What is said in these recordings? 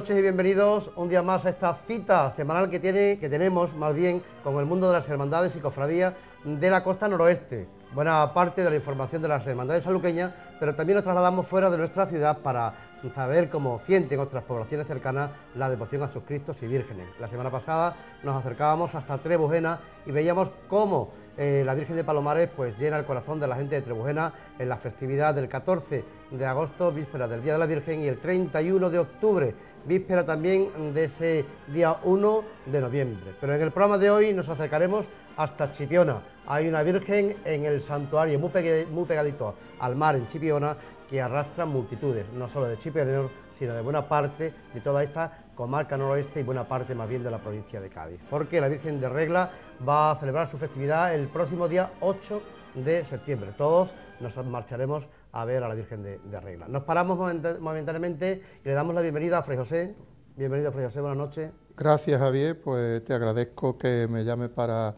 Noches y bienvenidos un día más a esta cita semanal que, tiene, que tenemos más bien con el mundo de las hermandades y cofradías de la costa noroeste. Buena parte de la información de las hermandades saluqueñas, pero también nos trasladamos fuera de nuestra ciudad para saber cómo sienten otras poblaciones cercanas la devoción a sus Cristos y vírgenes. La semana pasada nos acercábamos hasta Trebujena y veíamos cómo eh, la Virgen de Palomares pues llena el corazón de la gente de Trebujena en la festividad del 14 de agosto, víspera del Día de la Virgen, y el 31 de octubre, víspera también de ese día 1 de noviembre. Pero en el programa de hoy nos acercaremos hasta Chipiona. Hay una Virgen en el santuario muy, pegadito al mar en Chipiona que arrastra multitudes, no solo de chipioneros, sino de buena parte de toda esta comarca noroeste y buena parte más bien de la provincia de Cádiz. Porque la Virgen de Regla va a celebrar su festividad el próximo día 8 de septiembre. Todos nos marcharemos a ver a la Virgen de, Regla. Nos paramos momentáneamente y le damos la bienvenida a Fray José. Bienvenido, Fray José, buenas noches. Gracias, Javier, pues te agradezco que me llame para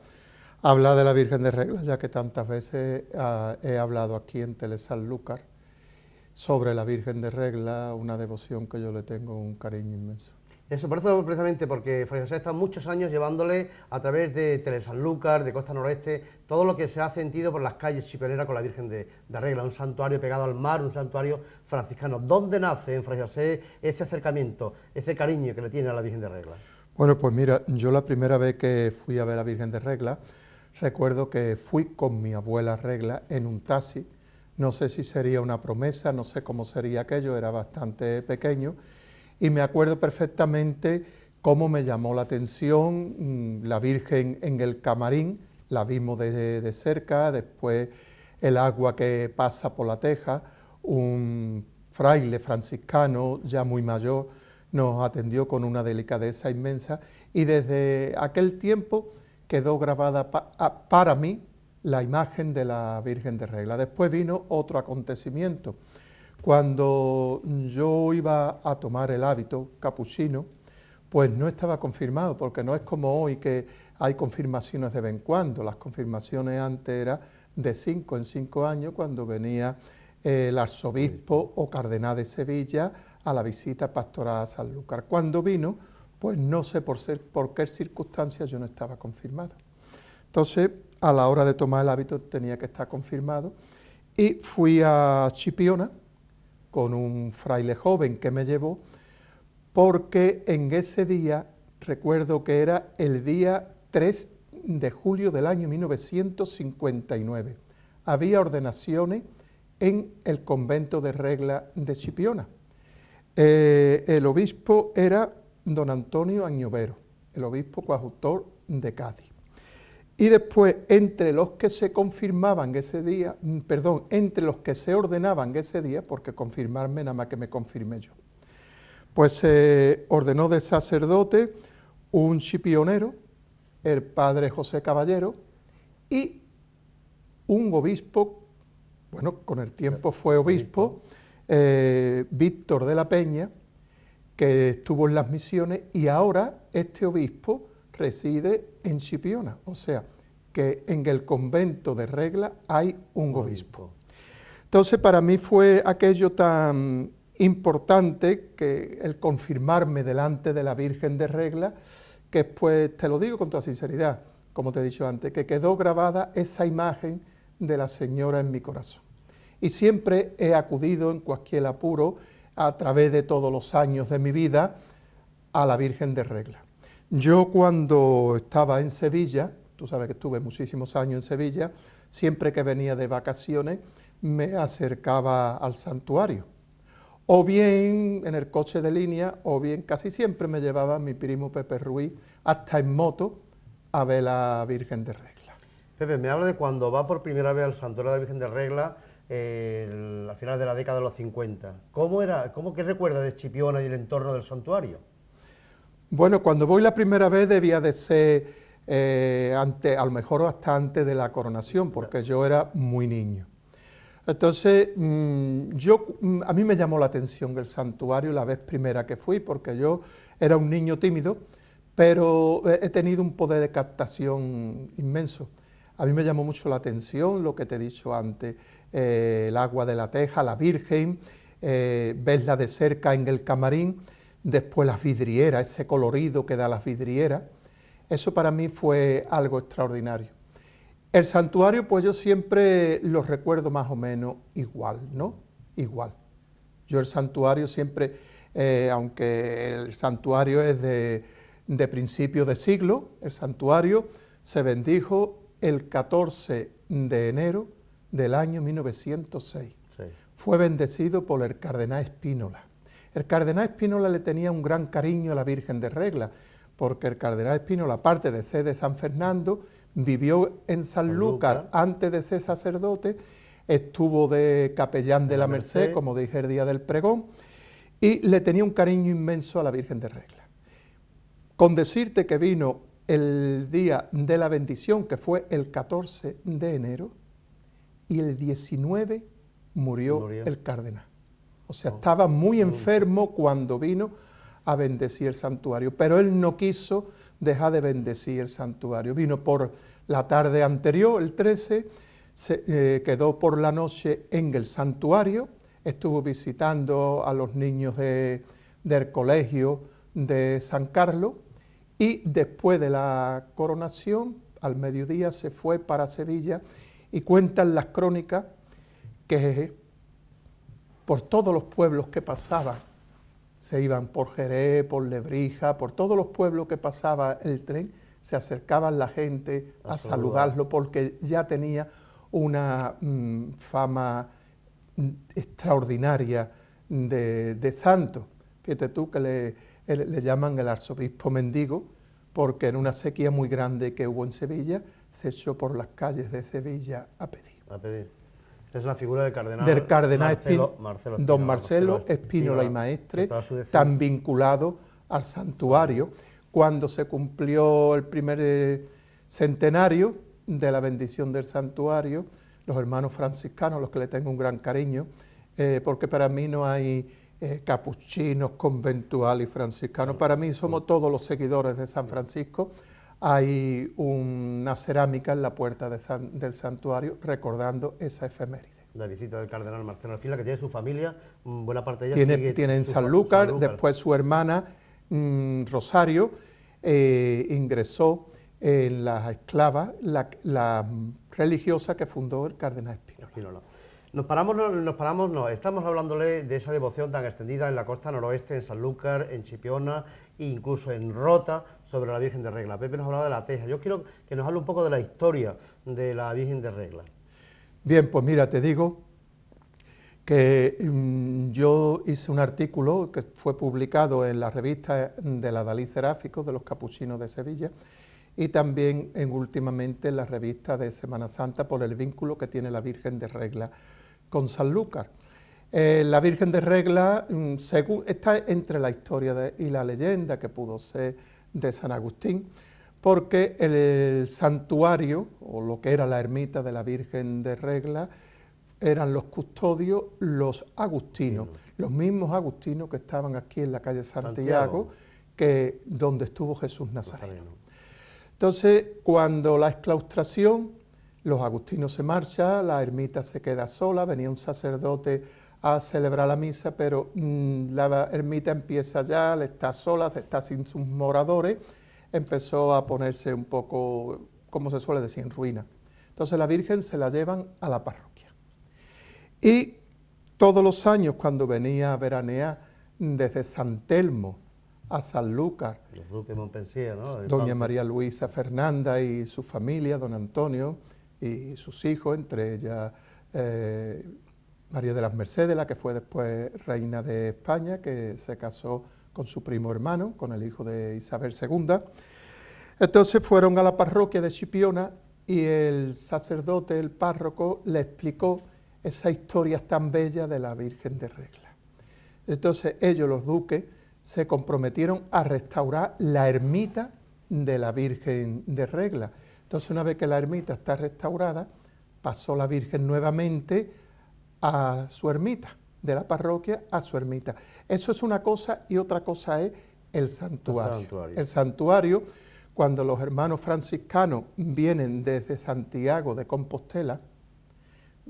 hablar de la Virgen de Regla, ya que tantas veces ah, he hablado aquí en Telesanlúcar sobre la Virgen de Regla, una devoción que yo le tengo un cariño inmenso. Eso, por eso precisamente, porque Fray José está muchos años llevándole a través de Telesanlúcar, de Costa Noroeste, todo lo que se ha sentido por las calles chipeneras con la Virgen de, Regla, un santuario pegado al mar, un santuario franciscano. ¿Dónde nace en Fray José ese acercamiento, ese cariño que le tiene a la Virgen de Regla? Bueno, pues mira, yo la primera vez que fui a ver a la Virgen de Regla, recuerdo que fui con mi abuela Regla en un taxi, no sé si sería una promesa, no sé cómo sería aquello, era bastante pequeño, y me acuerdo perfectamente cómo me llamó la atención mm, la Virgen en el camarín, la vimos de, cerca, después el agua que pasa por la teja, un fraile franciscano ya muy mayor nos atendió con una delicadeza inmensa y desde aquel tiempo quedó grabada para mí la imagen de la Virgen de Regla. Después vino otro acontecimiento. Cuando yo iba a tomar el hábito capuchino, pues no estaba confirmado, porque no es como hoy que hay confirmaciones de vez en cuando. Las confirmaciones antes eran de cinco en cinco años, cuando venía el arzobispo o cardenal de Sevilla a la visita pastoral a Sanlúcar. Cuando vino, pues no sé por, ser, por qué circunstancias yo no estaba confirmado. Entonces, a la hora de tomar el hábito tenía que estar confirmado y fui a Chipiona, con un fraile joven que me llevó, porque en ese día, recuerdo que era el día 3 de julio del año 1959, había ordenaciones en el convento de regla de Chipiona. Eh, el obispo era don Antonio Añovero, el obispo coadjutor de Cádiz. Y después, entre los que se confirmaban ese día, mm, perdón, entre los que se ordenaban ese día, porque confirmarme nada más que me confirmé yo, pues se ordenó de sacerdote un chipionero, el padre José Caballero, y un obispo, bueno, con el tiempo fue obispo, eh, Víctor de la Peña, que estuvo en las misiones, y ahora este obispo reside en Chipiona, o sea, que en el convento de Regla hay un obispo. Entonces para mí fue aquello tan importante que el confirmarme delante de la Virgen de Regla, que pues te lo digo con toda sinceridad, como te he dicho antes, que quedó grabada esa imagen de la Señora en mi corazón. Y siempre he acudido en cualquier apuro, a través de todos los años de mi vida, a la Virgen de Regla. Yo cuando estaba en Sevilla, tú sabes que estuve muchísimos años en Sevilla, siempre que venía de vacaciones me acercaba al santuario. O bien en el coche de línea, o bien casi siempre me llevaba mi primo Pepe Ruiz hasta en moto a ver la Virgen de Regla. Pepe, me habla de cuando va por primera vez al santuario de la Virgen de Regla, eh, al final de la década de los 50. ¿Cómo era, cómo que recuerda de Chipiona y el entorno del santuario? Bueno, cuando voy la primera vez debía de ser eh, ante, a lo mejor hasta antes de la coronación, porque yo era muy niño. Entonces, mm, yo, mm, a mí me llamó la atención el santuario la vez primera que fui, porque yo era un niño tímido, pero he tenido un poder de captación inmenso. A mí me llamó mucho la atención lo que te he dicho antes, eh, el agua de la teja, la Virgen, eh, verla de cerca en el camarín, después las vidrieras, ese colorido que da las vidrieras, eso para mí fue algo extraordinario. El santuario, pues yo siempre lo recuerdo más o menos igual, ¿no? Igual. Yo el santuario siempre, eh, aunque el santuario es de, de principio de siglo, el santuario se bendijo el 14 de enero del año 1906. Fue bendecido por el cardenal Espínola. El cardenal Espínola le tenía un gran cariño a la Virgen de Regla, porque el cardenal Espínola, aparte de ser de San Fernando, vivió en San Lúcar antes de ser sacerdote, estuvo de capellán de la, Merced, como dije el día del pregón, y le tenía un cariño inmenso a la Virgen de Regla. Con decirte que vino el día de la bendición, que fue el 14 de enero, y el 19 murió, el cardenal. O sea, oh. estaba muy enfermo cuando vino a bendecir el santuario, pero él no quiso dejar de bendecir el santuario. Vino por la tarde anterior, el 13, se, eh, quedó por la noche en el santuario, estuvo visitando a los niños del colegio de San Carlos y después de la coronación, al mediodía se fue para Sevilla y cuentan las crónicas que por todos los pueblos que pasaba, se iban por Jerez, por Lebrija, por todos los pueblos que pasaba el tren, se acercaban la gente a, saludarlo porque ya tenía una mm, fama extraordinaria de, santo. Fíjate tú que le, le, llaman el arzobispo mendigo porque en una sequía muy grande que hubo en Sevilla se echó por las calles de Sevilla a pedir. A pedir. Es la figura del cardenal, del cardenal don Marcelo Espínola y Maestre, tan vinculado al santuario. Cuando se cumplió el primer eh, centenario de la bendición del santuario, los hermanos franciscanos, los que le tengo un gran cariño, eh, porque para mí no hay eh, capuchinos, conventuales y franciscanos, para mí somos todos los seguidores de San Francisco, hay una cerámica en la puerta del santuario recordando esa efeméride. La visita del cardenal Marcelo Alfila, que tiene su familia, mm, buena parte de ella tiene, tiene en Sanlúcar, después su hermana mm, Rosario eh, ingresó en la esclava, la, religiosa que fundó el cardenal Espínola. Nos paramos, no, nos paramos, no, estamos hablándole de esa devoción tan extendida en la costa noroeste, en Sanlúcar, en Chipiona, e incluso en Rota, sobre la Virgen de Regla. Pepe nos hablaba de la teja. Yo quiero que nos hable un poco de la historia de la Virgen de Regla. Bien, pues mira, te digo que mm, yo hice un artículo que fue publicado en la revista de la Dalí Seráfico de los Capuchinos de Sevilla y también en, últimamente en la revista de Semana Santa por el vínculo que tiene la Virgen de Regla con Sanlúcar. Eh, la Virgen de Regla mm, está entre la historia y la leyenda que pudo ser de San Agustín, porque el, santuario, o lo que era la ermita de la Virgen de Regla, eran los custodios, los agustinos, los mismos agustinos que estaban aquí en la calle Santiago, que donde estuvo Jesús Nazareno. Entonces, cuando la exclaustración los agustinos se marchan, la ermita se queda sola, venía un sacerdote a celebrar la misa, pero mm, la ermita empieza ya, está sola, está sin sus moradores, empezó a ponerse un poco, como se suele decir, en ruina. Entonces la Virgen se la llevan a la parroquia. Y todos los años cuando venía a veranear desde San Telmo a San Lucas, doña María Luisa Fernanda y su familia, don Antonio, y sus hijos, entre ellas eh, María de las Mercedes, la que fue después reina de España, que se casó con su primo hermano, con el hijo de Isabel II. Entonces fueron a la parroquia de Chipiona y el sacerdote, el párroco, le explicó esa historia tan bella de la Virgen de Regla. Entonces ellos, los duques, se comprometieron a restaurar la ermita de la Virgen de Regla entonces, una vez que la ermita está restaurada, pasó la Virgen nuevamente a su ermita, de la parroquia a su ermita. Eso es una cosa y otra cosa es el santuario. El santuario, cuando los hermanos franciscanos vienen desde Santiago de Compostela,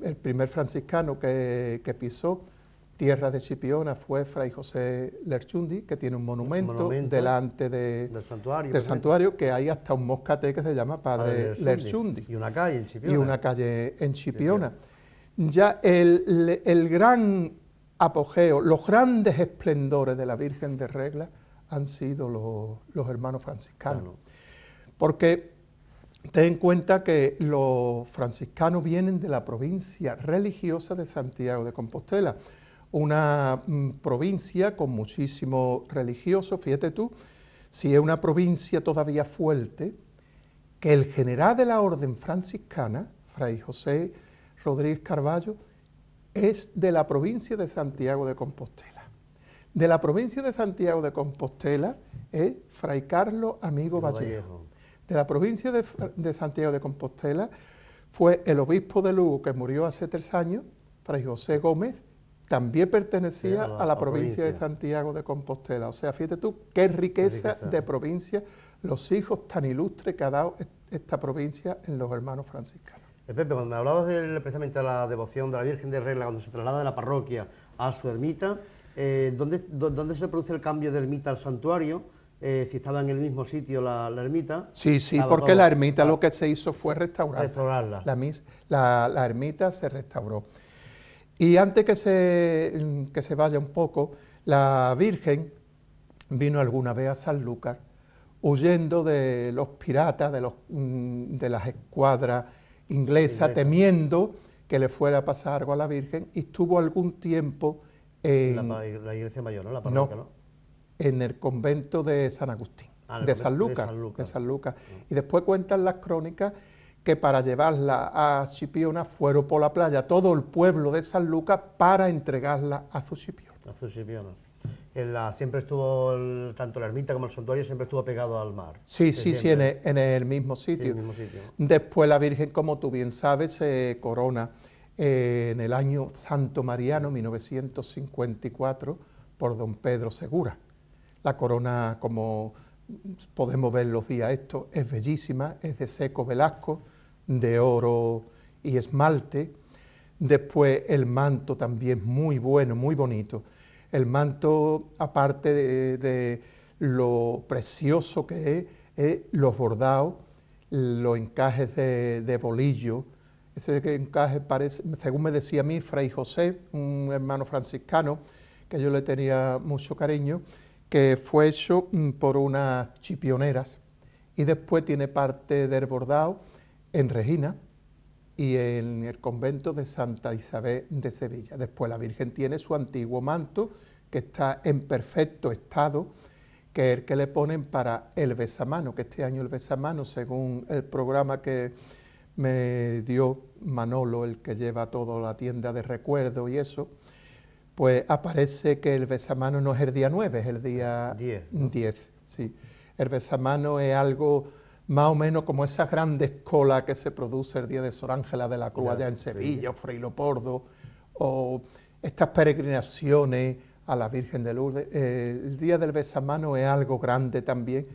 el primer franciscano que, pisó tierra de Chipiona fue Fray José Lerchundi, que tiene un monumento, delante del santuario, del santuario, que hay hasta un moscate que se llama Padre, Lerchundi. Y una calle en Chipiona. Y una calle en Chipiona. Ya el, gran apogeo, los grandes esplendores de la Virgen de Regla han sido los, hermanos franciscanos. Porque ten en cuenta que los franciscanos vienen de la provincia religiosa de Santiago de Compostela, una mm, provincia con muchísimos religiosos, fíjate tú, si es una provincia todavía fuerte, que el general de la orden franciscana, Fray José Rodríguez Carballo, es de la provincia de Santiago de Compostela. De la provincia de Santiago de Compostela es Fray Carlos Amigo Vallejo. De la provincia de, de, Santiago de Compostela fue el obispo de Lugo que murió hace tres años, Fray José Gómez, también pertenecía a la, provincia, de Santiago de Compostela. O sea, fíjate tú qué riqueza, de provincia, los hijos tan ilustres que ha dado esta provincia en los hermanos franciscanos. Pepe, cuando me hablabas de, precisamente de la devoción de la Virgen de Regla, cuando se traslada de la parroquia a su ermita, eh, ¿dónde, se produce el cambio de ermita al santuario? Eh, si estaba en el mismo sitio la, ermita. Sí, sí, porque la ermita lo que se hizo fue restaurarla. Restaurarla. La, la ermita se restauró. Y antes que se, que se vaya un poco, la Virgen vino alguna vez a San Lucas huyendo de los piratas, de, los, mm, de las escuadras inglesas, temiendo que le fuera a pasar algo a la Virgen, y estuvo algún tiempo en... La, iglesia mayor, ¿no? La parroquia, ¿no? En el convento de San Agustín, ah, de, San Lucas, de San Lucas. Mm. Y después cuentan las crónicas que para llevarla a Chipiona fueron por la playa todo el pueblo de San Lucas para entregarla a su A siempre estuvo, tanto la ermita como el santuario siempre estuvo pegado al mar. Sí, sí, sí, en el, mismo sitio. Después la Virgen, como tú bien sabes, se corona eh, en el año Santo Mariano, 1954, por don Pedro Segura. La corona, como podemos ver los días estos, es bellísima, es de seco Velasco, de oro y esmalte. Después el manto también muy bueno, muy bonito. El manto, aparte de, lo precioso que es, es los bordados, los encajes de, bolillo. Ese encaje parece, según me decía a mí, Fray José, un hermano franciscano, que yo le tenía mucho cariño, que fue hecho mm, por unas chipioneras y después tiene parte del bordado en Regina y en el convento de Santa Isabel de Sevilla. Después la Virgen tiene su antiguo manto que está en perfecto estado, que es el que le ponen para el besamano, que este año el besamano, según el programa que me dio Manolo, el que lleva toda la tienda de recuerdo y eso, pues aparece que el besamano no es el día 9, es el día 10. sí. El besamano es algo más o menos como esas grandes colas que se produce el día de Sor Ángela de la Cruz allá en Sevilla, o Frei Lopordo, o estas peregrinaciones a la Virgen de Lourdes. el día del besamano es algo grande también,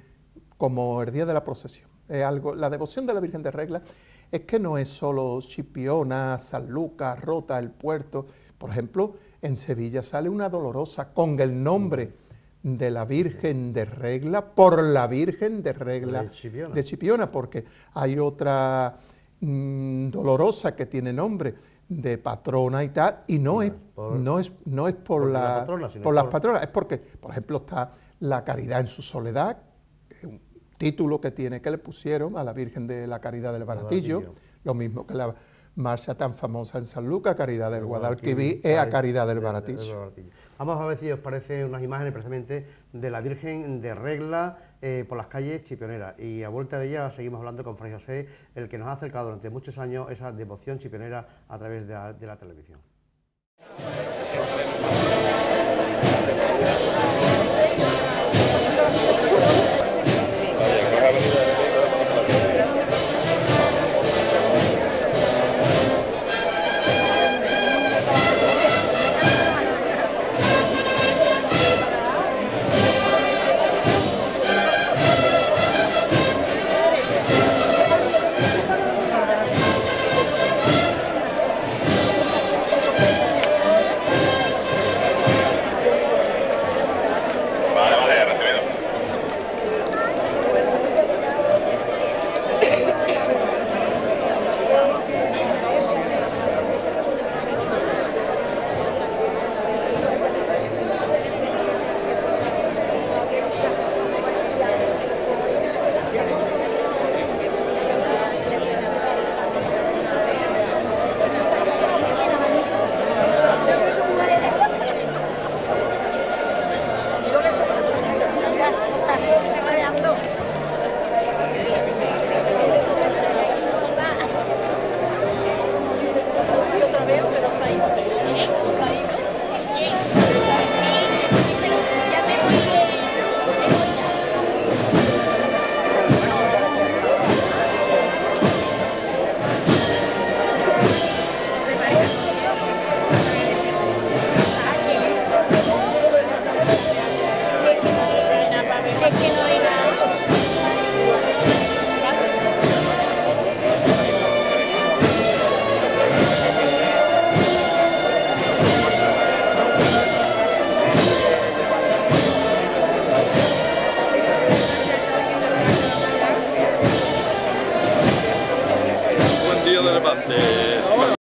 como el día de la procesión. Es algo, la devoción de la Virgen de Regla es que no es solo Chipiona, San Lucas, Rota, el puerto. Por ejemplo, en Sevilla sale una dolorosa con el nombre de la Virgen de Regla por la Virgen de Regla de Chipiona, porque hay otra mm, dolorosa que tiene nombre de patrona y tal, y no, es, no, es, no es por, la, por las patronas, es porque, por ejemplo, está la caridad en su soledad, un título que tiene que le pusieron a la Virgen de la Caridad del Baratillo, lo mismo que la marcha tan famosa en San Lucas, Caridad del Guadalquivir, es a Caridad del Baratillo. Vamos a ver si os parece unas imágenes precisamente de la Virgen de Regla eh, por las calles chipioneras. Y a vuelta de ella seguimos hablando con Fray José, el que nos ha acercado durante muchos años esa devoción chipionera a través de la televisión. A about this?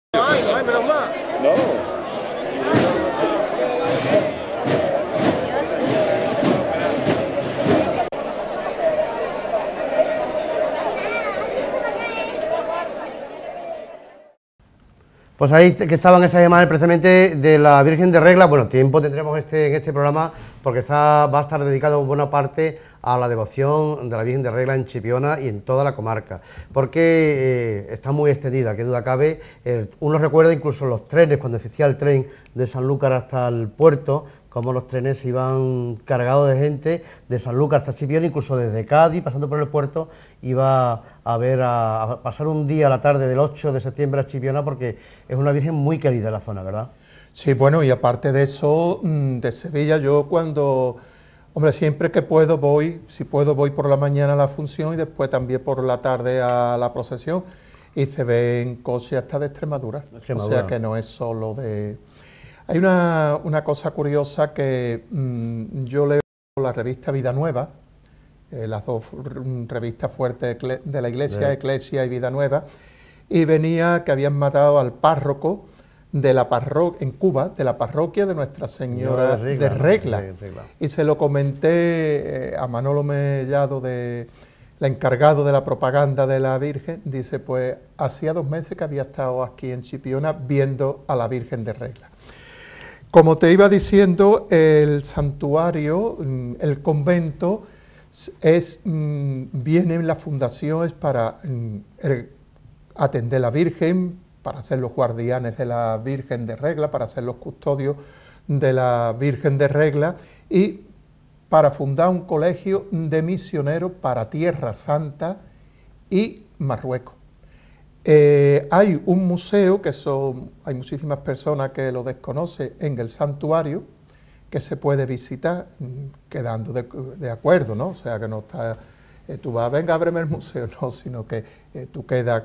Pues ahí que estaban esas imágenes precisamente de la Virgen de Regla. Bueno, tiempo tendremos este, en este programa porque está, va a estar dedicado buena parte a la devoción de la Virgen de Regla en Chipiona y en toda la comarca, porque eh, está muy extendida, que duda cabe. uno recuerda incluso los trenes, cuando existía el tren de Sanlúcar hasta el puerto, como los trenes iban cargados de gente de Sanlúcar hasta Chipiona, incluso desde Cádiz, pasando por el puerto, iba a ver a, pasar un día a la tarde del 8 de septiembre a Chipiona, porque es una virgen muy querida la zona, ¿verdad? Sí, bueno, y aparte de eso, mm, de Sevilla, yo cuando, hombre, siempre que puedo voy, si puedo voy por la mañana a la función y después también por la tarde a la procesión, y se ven coches hasta de Extremadura. O sea que no es solo de hay una, cosa curiosa que mm, yo leo la revista Vida Nueva, eh, las dos revistas fuertes de la Iglesia, Iglesia y Vida Nueva, y venía que habían matado al párroco de la parroquia, en Cuba, de la parroquia de Nuestra Señora de Regla. Y se lo comenté eh, a Manolo Mellado, de, el encargado de la propaganda de la Virgen, dice, pues hacía dos meses que había estado aquí en Chipiona viendo a la Virgen de Regla. Como te iba diciendo, el santuario, mm, el convento, es, mm, viene en la fundación es para mm, er, atender a la Virgen, para ser los guardianes de la Virgen de Regla, para ser los custodios de la Virgen de Regla y para fundar un colegio de misioneros para Tierra Santa y Marruecos. Eh, hay un museo, que son, hay muchísimas personas que lo desconocen, en el santuario, que se puede visitar mm, quedando de, acuerdo, ¿no? O sea, que no está, eh, tú vas, venga, ábreme el museo, no, sino que eh, tú quedas,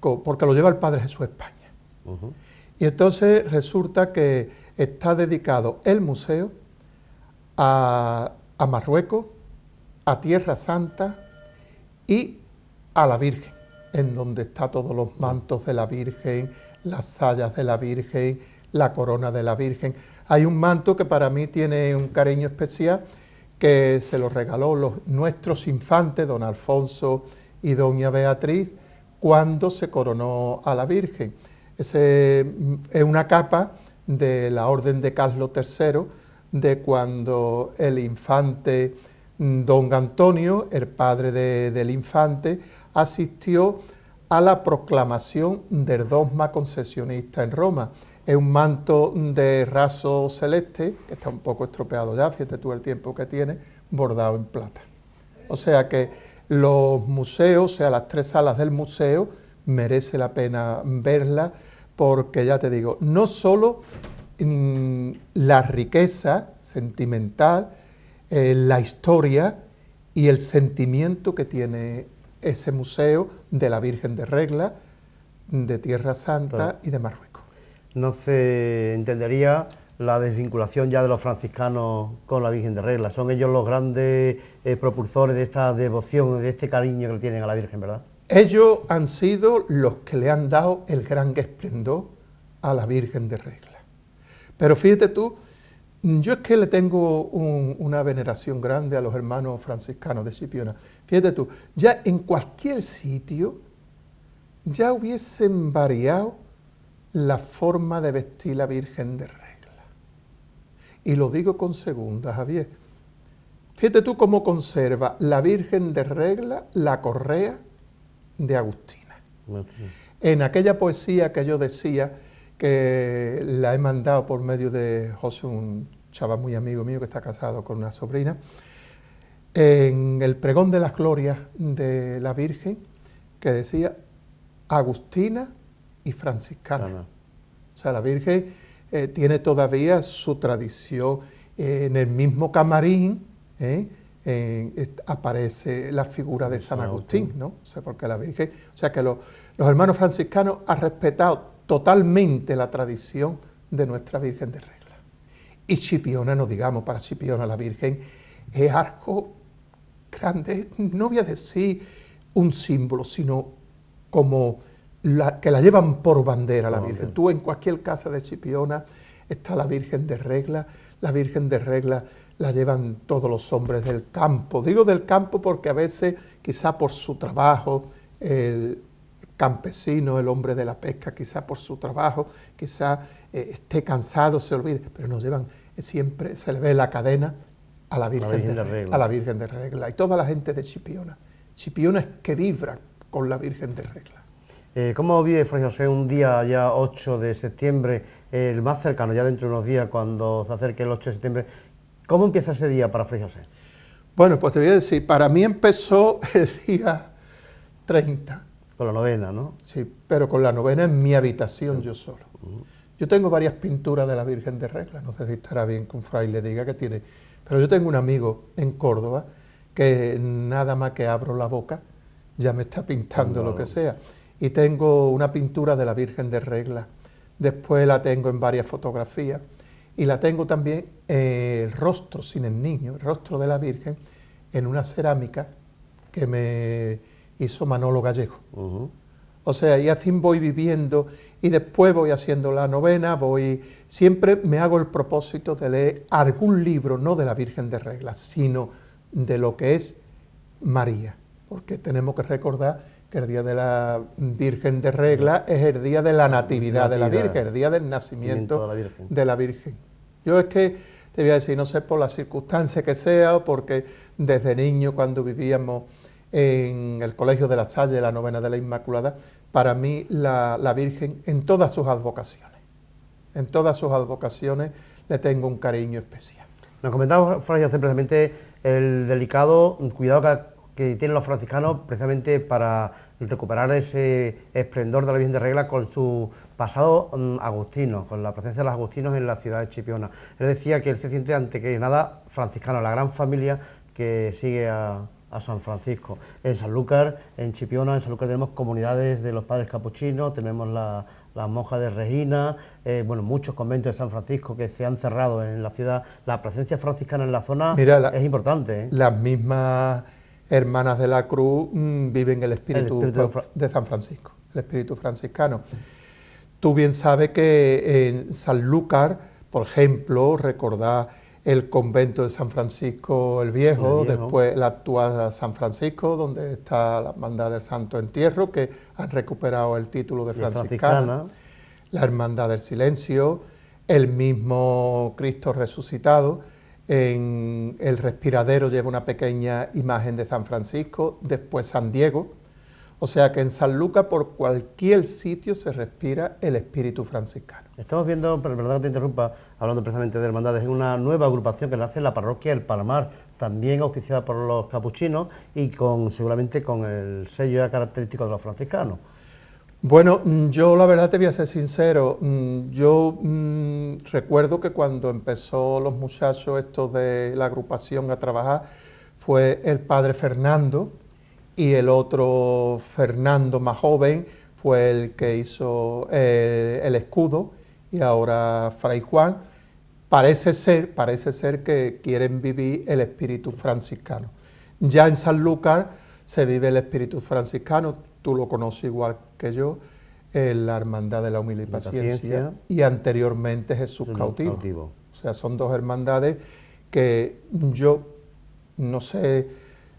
porque lo lleva el Padre Jesús España. Y entonces resulta que está dedicado el museo a, a Marruecos, a Tierra Santa y a la Virgen en donde está todos los mantos de la Virgen, las sayas de la Virgen, la corona de la Virgen. Hay un manto que para mí tiene un cariño especial, que se lo regaló los, nuestros infantes, don Alfonso y doña Beatriz, cuando se coronó a la Virgen. Ese, mm, es una capa de la Orden de Carlos III, de cuando el infante mm, don Antonio, el padre del infante, asistió a la proclamación del dogma concesionista en Roma. Es un manto de raso celeste, que está un poco estropeado ya, fíjate tú el tiempo que tiene, bordado en plata. O sea que los museos, o sea, las tres salas del museo, merece la pena verla, porque ya te digo, no solo mm, la riqueza sentimental, eh, la historia y el sentimiento que tiene ese museo de la Virgen de Regla, de Tierra Santa y de Marruecos. No se entendería la desvinculación ya de los franciscanos con la Virgen de Regla. Son ellos los grandes eh, propulsores de esta devoción, de este cariño que le tienen a la Virgen, ¿verdad? Ellos han sido los que le han dado el gran esplendor a la Virgen de Regla. Pero fíjate tú, yo es que le tengo una veneración grande a los hermanos franciscanos de Scipiona. Fíjate tú, ya en cualquier sitio ya hubiesen variado la forma de vestir la Virgen de Regla. Y lo digo con segunda, Javier. Fíjate tú cómo conserva la Virgen de Regla la correa de Agustina. En aquella poesía que yo decía, que la he mandado por medio de José, un chaval muy amigo mío que está casado con una sobrina, en el pregón de las glorias de la Virgen, que decía Agustina y franciscana. O sea, la Virgen eh, tiene todavía su tradición. en el mismo camarín ¿eh? aparece la figura de San Agustín, ¿no? O sea, porque la Virgen, o sea, que los hermanos franciscanos han respetado totalmente la tradición de nuestra Virgen de Regla. Y Chipiona, no digamos, para Chipiona la Virgen es algo grande, no voy a decir un símbolo, sino como que la llevan por bandera la Virgen. Tú en cualquier casa de Chipiona está la Virgen de Regla, la Virgen de Regla la llevan todos los hombres del campo. Digo del campo porque a veces, quizá por su trabajo, el campesino, el hombre de la pesca, quizá por su trabajo, quizá eh, esté cansado, se olvide, pero nos llevan, eh, siempre se le ve la cadena a la Virgen, de, Regla. a la Virgen de Regla y toda la gente de Chipiona. Chipiona es que vibra con la Virgen de Regla. Eh, ¿Cómo vive Fray José un día ya 8 de septiembre, el más cercano, ya dentro de unos días, cuando se acerque el 8 de septiembre? ¿Cómo empieza ese día para Fray José? Bueno, pues te voy a decir, para mí empezó el día 30. Con la novena, ¿no? Sí, pero con la novena en mi habitación yo solo. Yo tengo varias pinturas de la Virgen de Regla, no sé si estará bien que un fraile diga que tiene, pero yo tengo un amigo en Córdoba que nada más que abro la boca ya me está pintando lo que sea y tengo una pintura de la Virgen de Regla. Después la tengo en varias fotografías y la tengo también el rostro sin el niño, el rostro de la Virgen, en una cerámica que me hizo Manolo Gallego. O sea, y así voy viviendo y después voy haciendo la novena, voy siempre me hago el propósito de leer algún libro, no de la Virgen de Regla, sino de lo que es María, porque tenemos que recordar el día de la Virgen de Regla es el día de la Natividad, de la Virgen, el día del nacimiento de la, Virgen. Yo es que te voy a decir, no sé por la circunstancia que sea, o porque desde niño cuando vivíamos en el Colegio de la Salle, la novena de la Inmaculada, para mí la, Virgen en todas sus advocaciones, en todas sus advocaciones le tengo un cariño especial. Nos comentaba Fray precisamente el delicado cuidado que que tienen los franciscanos precisamente para recuperar ese esplendor de la Virgen de Regla con su pasado mm, agustino, con la presencia de los agustinos en la ciudad de Chipiona. Él decía que él se siente ante que nada franciscano, la gran familia que sigue a, San Francisco. En Sanlúcar, en Chipiona, en Sanlúcar tenemos comunidades de los padres capuchinos, tenemos la, las monjas de Regina, eh, bueno, muchos conventos de San Francisco que se han cerrado en la ciudad. La presencia franciscana en la zona es importante. ¿eh? Las mismas Hermanas de la Cruz mm, viven el espíritu, de San Francisco, el espíritu franciscano. Tú bien sabes que en Sanlúcar, por ejemplo, recordar el convento de San Francisco el Viejo, después la actual San Francisco, donde está la Hermandad del Santo Entierro, que han recuperado el título de franciscana, la Hermandad del Silencio, el mismo Cristo resucitado, en el respiradero lleva una pequeña imagen de San Francisco, después San Diego. O sea que en San Lucas, por cualquier sitio, se respira el espíritu franciscano. Estamos viendo, pero verdad que te interrumpa, hablando precisamente de hermandades, es una nueva agrupación que nace en la parroquia El Palmar, también auspiciada por los capuchinos y con seguramente con el sello característico de los franciscanos. Bueno, mm, yo la verdad te voy a ser sincero, mm, yo mm, recuerdo que cuando empezó los muchachos estos de la agrupación a trabajar, fue el padre Fernando y el otro Fernando más joven fue el que hizo eh, el, escudo y ahora Fray Juan. Parece ser, parece ser que quieren vivir el espíritu franciscano. Ya en San Lucas se vive el espíritu franciscano, tú lo conoces igual que yo, la Hermandad de la Humildad y Paciencia, y anteriormente Jesús, cautivo. O sea, son dos hermandades que yo no sé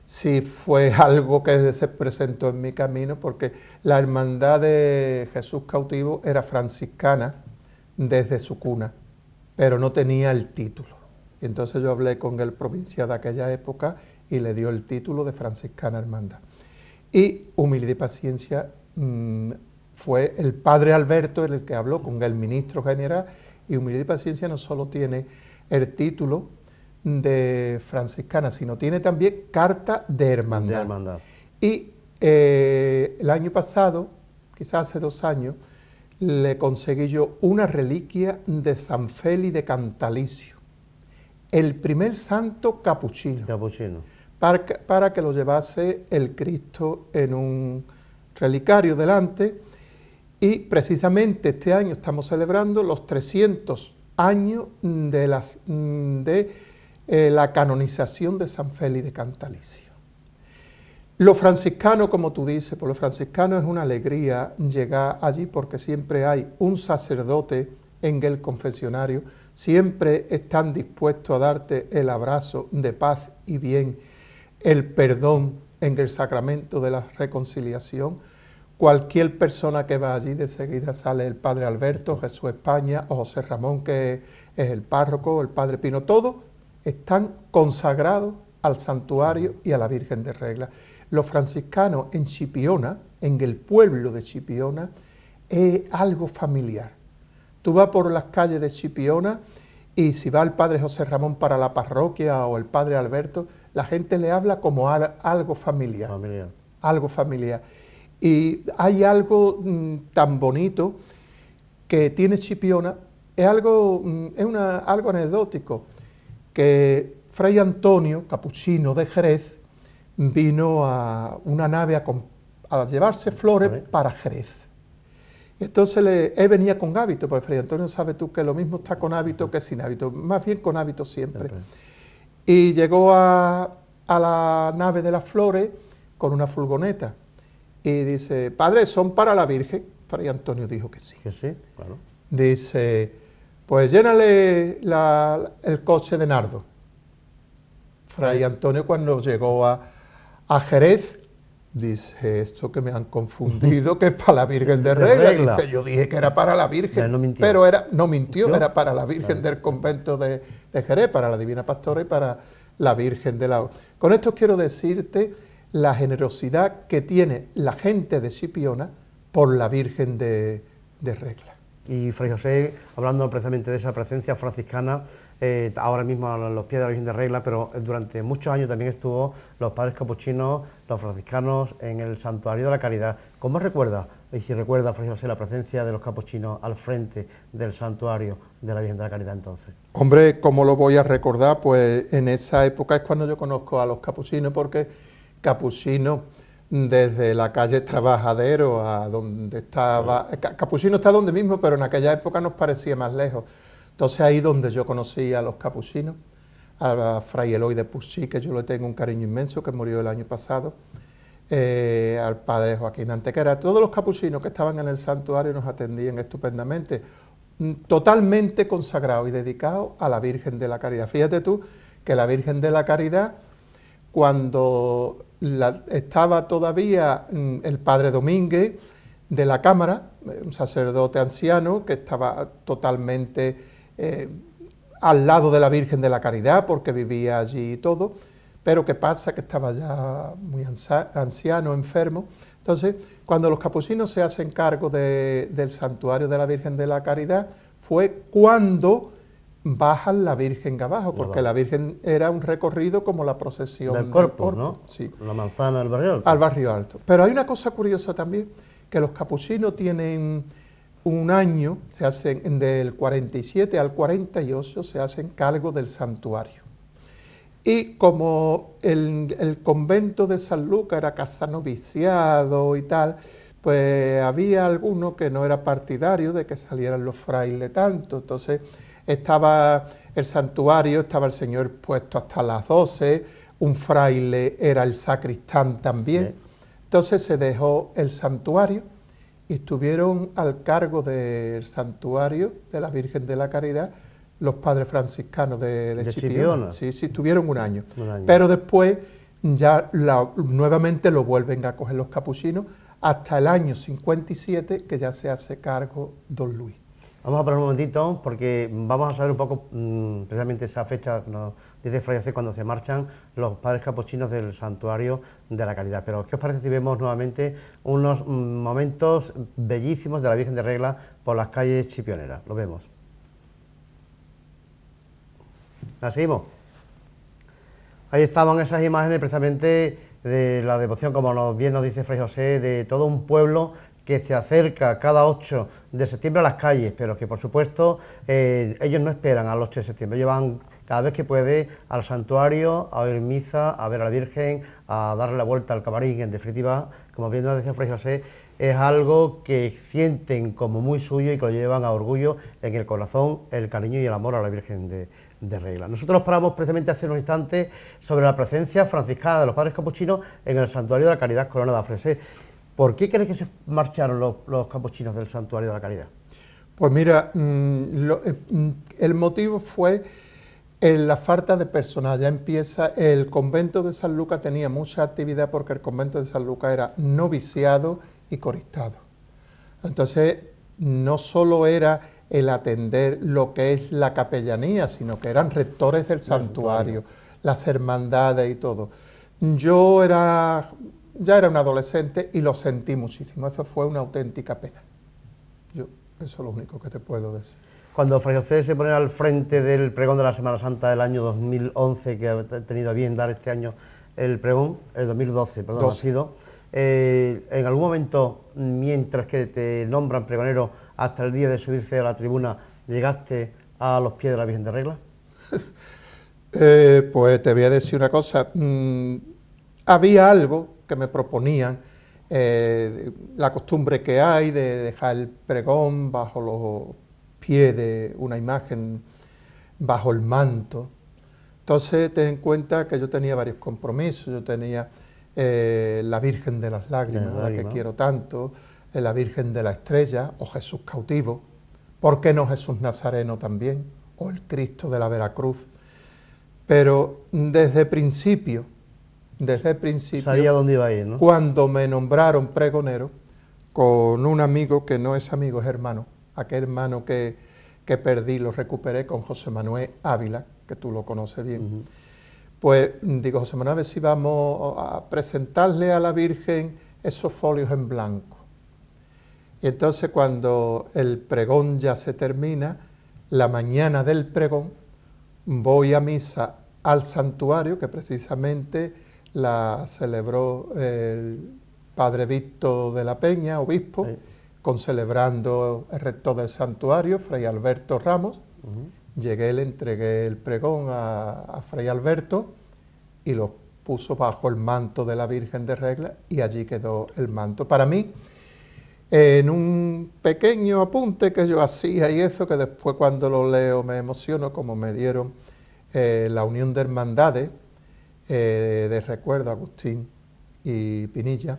si fue algo que se presentó en mi camino, porque la hermandad de Jesús cautivo era franciscana desde su cuna, pero no tenía el título. Entonces yo hablé con el provincia de aquella época y le dio el título de franciscana hermandad. Y humildad y paciencia mm, fue el padre Alberto el que habló con el ministro general y humildad y paciencia no solo tiene el título de franciscana, sino tiene también carta de hermandad. Y eh, el año pasado, quizás hace dos años, le conseguí yo una reliquia de San Feli de Cantalicio, el primer santo capuchino. Capuchino para que, lo llevase el Cristo en un relicario delante. Y precisamente este año estamos celebrando los 300 años de, las, de eh, la canonización de San Félix de Cantalicio. Lo franciscano, como tú dices, por lo franciscano es una alegría llegar allí porque siempre hay un sacerdote en el confesionario, siempre están dispuestos a darte el abrazo de paz y bien, el perdón en el sacramento de la reconciliación. Cualquier persona que va allí, de seguida sale el Padre Alberto, Jesús España o José Ramón, que es el párroco, el Padre Pino, todos están consagrados al santuario y a la Virgen de Regla. Los franciscanos en Chipiona, en el pueblo de Chipiona, es algo familiar. Tú vas por las calles de Chipiona y si va el Padre José Ramón para la parroquia o el Padre Alberto, la gente le habla como algo familiar, Algo familiar. Y hay algo mm, tan bonito que tiene Chipiona, es algo, mm, es una, algo anecdótico, que Fray Antonio, capuchino de Jerez, vino a una nave a, llevarse flores para Jerez. Entonces le, él venía con hábito, porque Fray Antonio sabe tú que lo mismo está con hábito que sin hábito, más bien con hábito siempre. Y llegó a, la nave de las flores con una furgoneta y dice, padre, ¿son para la Virgen? Fray Antonio dijo que sí. Que sí, claro. Dice, pues llénale el coche de nardo. Fray Antonio cuando llegó a, Jerez, dice, esto que me han confundido, que es para la Virgen de regla. Dice, yo dije que era para la Virgen, pero era, no mintió, era para la Virgen del convento de, de, Jerez, para la Divina Pastora y para la Virgen de la... Con esto quiero decirte la generosidad que tiene la gente de Sipiona por la Virgen de, de Regla. Y Fray José, hablando precisamente de esa presencia franciscana, eh, ahora mismo a los pies de la Virgen de Regla, pero durante muchos años también estuvo los padres capuchinos, los franciscanos en el Santuario de la Caridad. ¿Cómo recuerda, y si recuerda Fray José, la presencia de los capuchinos al frente del Santuario de la Virgen de la Caridad entonces? Hombre, ¿cómo lo voy a recordar? Pues en esa época es cuando yo conozco a los capuchinos, porque capuchinos desde la calle Trabajadero a donde estaba... Capuchino está donde mismo, pero en aquella época nos parecía más lejos. Entonces ahí donde yo conocí a los capuchinos, a Fray Eloy de Puchí, que yo le tengo un cariño inmenso, que murió el año pasado, eh, al padre Joaquín Antequera, todos los capuchinos que estaban en el santuario nos atendían estupendamente, mm, totalmente consagrados y dedicados a la Virgen de la Caridad. Fíjate tú que la Virgen de la Caridad, cuando estaba todavía mm, el padre Domínguez de la Cámara, un sacerdote anciano que estaba totalmente eh, al lado de la Virgen de la Caridad porque vivía allí y todo, pero ¿qué pasa? Que estaba ya muy anciano, enfermo. Entonces, cuando los capuchinos se hacen cargo del santuario de la Virgen de la Caridad, fue cuando bajan la Virgen abajo, porque la Virgen era un recorrido como la procesión del cuerpo, ¿no? Sí. La manzana al barrio alto. Al barrio alto. Pero hay una cosa curiosa también, que los capuchinos tienen un año, se hacen del 47 al 48, se hacen cargo del santuario. Y como el, el convento de San Lucas era casanoviciado y tal, pues había alguno que no era partidario de que salieran los frailes tanto, entonces estaba el santuario, estaba el Señor puesto hasta las 12, un fraile era el sacristán también. Entonces se dejó el santuario y estuvieron al cargo del santuario de la Virgen de la Caridad los padres franciscanos de, de, Chipiona. Sí, sí, estuvieron un año. Pero después ya nuevamente lo vuelven a coger los capuchinos hasta el año 57 que ya se hace cargo don Luis. Vamos a parar un momentito porque vamos a saber un poco mm, precisamente esa fecha, nos dice Fray cuando se marchan los padres capuchinos del santuario de la caridad. Pero ¿qué os parece si vemos nuevamente unos mm, momentos bellísimos de la Virgen de Regla por las calles chipioneras? Lo vemos. ¿La seguimos? Ahí estaban esas imágenes precisamente de la devoción, como bien nos dice Fray José, de todo un pueblo que se acerca cada 8 de septiembre a las calles, pero que por supuesto eh, ellos no esperan al 8 de septiembre, llevan cada vez que puede al santuario, a oír misa, a ver a la Virgen, a darle la vuelta al camarín. En definitiva, como bien nos decía Fray José, es algo que sienten como muy suyo y que lo llevan a orgullo en el corazón, el cariño y el amor a la Virgen de, Regla. Nosotros paramos precisamente hace unos instantes sobre la presencia franciscana de los padres capuchinos en el santuario de la Caridad Corona de Afresé. ¿Por qué crees que se marcharon los, capuchinos del santuario de la Caridad? Pues mira, mm, eh, mm, el motivo fue la falta de personal. Ya empieza, el convento de San Lucas tenía mucha actividad porque el convento de San Lucas era noviciado y coristado. Entonces, no solo era el atender lo que es la capellanía, sino que eran rectores del santuario, las hermandades y todo. Yo era, ya era un adolescente y lo sentí muchísimo. Eso fue una auténtica pena. Yo, eso es lo único que te puedo decir. Cuando Fray José se pone al frente del pregón de la Semana Santa del año 2011, que ha tenido a bien dar este año el pregón, el 2012, perdón, ha sido, eh, en algún momento, mientras que te nombran pregonero hasta el día de subirse a la tribuna, llegaste a los pies de la Virgen de Regla? Eh, pues te voy a decir una cosa. Mm, había algo que me proponían, eh, la costumbre que hay de dejar el pregón bajo los pies de una imagen, bajo el manto. Entonces, ten en cuenta que yo tenía varios compromisos, yo tenía eh, la Virgen de las Lágrimas, la que quiero tanto, eh, la Virgen de la Estrella o Jesús cautivo, ¿por qué no Jesús Nazareno también? O el Cristo de la Veracruz. Pero desde principio, desde el principio, sabía dónde iba a ir, ¿no? Cuando me nombraron pregonero, con un amigo que no es amigo, es hermano, aquel hermano que, perdí, lo recuperé con José Manuel Ávila, que tú lo conoces bien. Pues digo, José Manuel, a ver si vamos a presentarle a la Virgen esos folios en blanco. Y entonces cuando el pregón ya se termina, la mañana del pregón, voy a misa al santuario, que precisamente la celebró el padre Víctor de la Peña, obispo, con celebrando el rector del santuario, Fray Alberto Ramos, Llegué, le entregué el pregón a, Fray Alberto y lo puso bajo el manto de la Virgen de Regla y allí quedó el manto. Para mí, en un pequeño apunte que yo hacía y eso, que después cuando lo leo me emociono, como me dieron eh, la Unión de Hermandades, eh, de recuerdo, Agustín y Pinilla,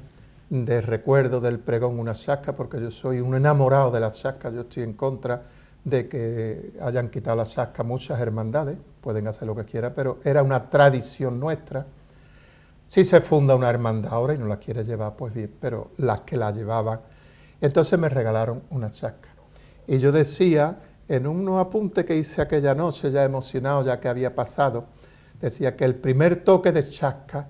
de recuerdo del pregón una chasca, porque yo soy un enamorado de las chascas, yo estoy en contra de que hayan quitado la sasca muchas hermandades, pueden hacer lo que quieran, pero era una tradición nuestra. Si se funda una hermandad ahora y no la quiere llevar, pues bien, pero las que la llevaban. Entonces me regalaron una chasca. Y yo decía, en unos apuntes que hice aquella noche, ya emocionado, ya que había pasado, decía que el primer toque de chasca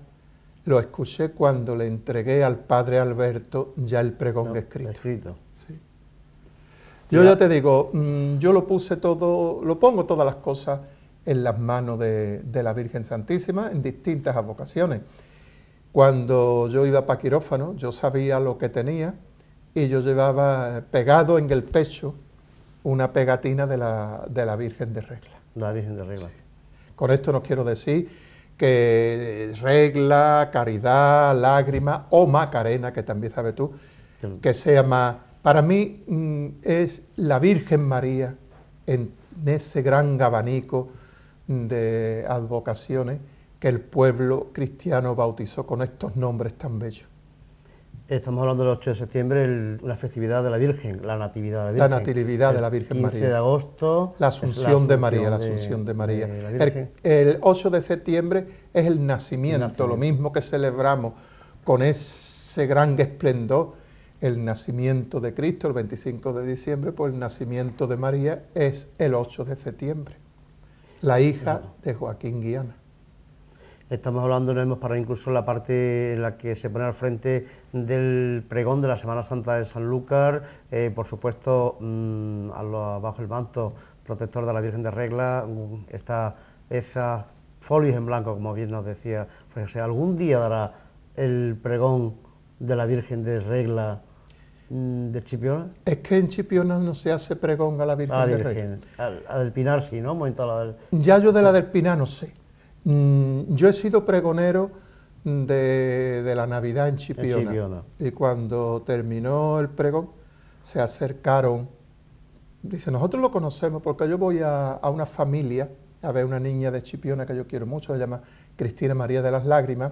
lo escuché cuando le entregué al padre Alberto ya el pregón escrito. Yo ya te digo, mm, yo lo puse todo, lo pongo todas las cosas en las manos de, la Virgen Santísima en distintas vocaciones. Cuando yo iba para quirófano, yo sabía lo que tenía y yo llevaba pegado en el pecho una pegatina de la, Virgen de Regla. La Virgen de Regla. Con esto no quiero decir que regla, caridad, lágrima o macarena, que también sabes tú, que sea más para mí mm, es la Virgen María en ese gran abanico de advocaciones que el pueblo cristiano bautizó con estos nombres tan bellos. Estamos hablando del 8 de septiembre, la festividad de la Virgen, la Natividad de la Virgen. La Natividad de la Virgen María. 15 de agosto. La Asunción, de María, la Asunción de, María. el, 8 de septiembre es el nacimiento, lo mismo que celebramos con ese gran esplendor el nacimiento de Cristo el 25 de diciembre, pues el nacimiento de María es el 8 de septiembre, la hija de Joaquín Guiana. Estamos hablando, no hemos parado incluso la parte en la que se pone al frente del pregón de la Semana Santa de San Lucas, eh, por supuesto, mm, bajo el manto protector de la Virgen de Regla, mm, está esas folios en blanco, como bien nos decía José. ¿Algún día dará el pregón de la Virgen de Regla mm, de Chipiona? Es que en Chipiona no se hace pregón a la Virgen, A la de Virgen. A la del Pinar sí, ¿no? Momento a la del... Ya yo de la del Pinar no sé. Mm, yo he sido pregonero de, de la Navidad en Chipiona. Chipiona. Y cuando terminó el pregón, se acercaron. Dice, nosotros lo conocemos porque yo voy a, a una familia a ver una niña de Chipiona que yo quiero mucho, se llama Cristina María de las Lágrimas,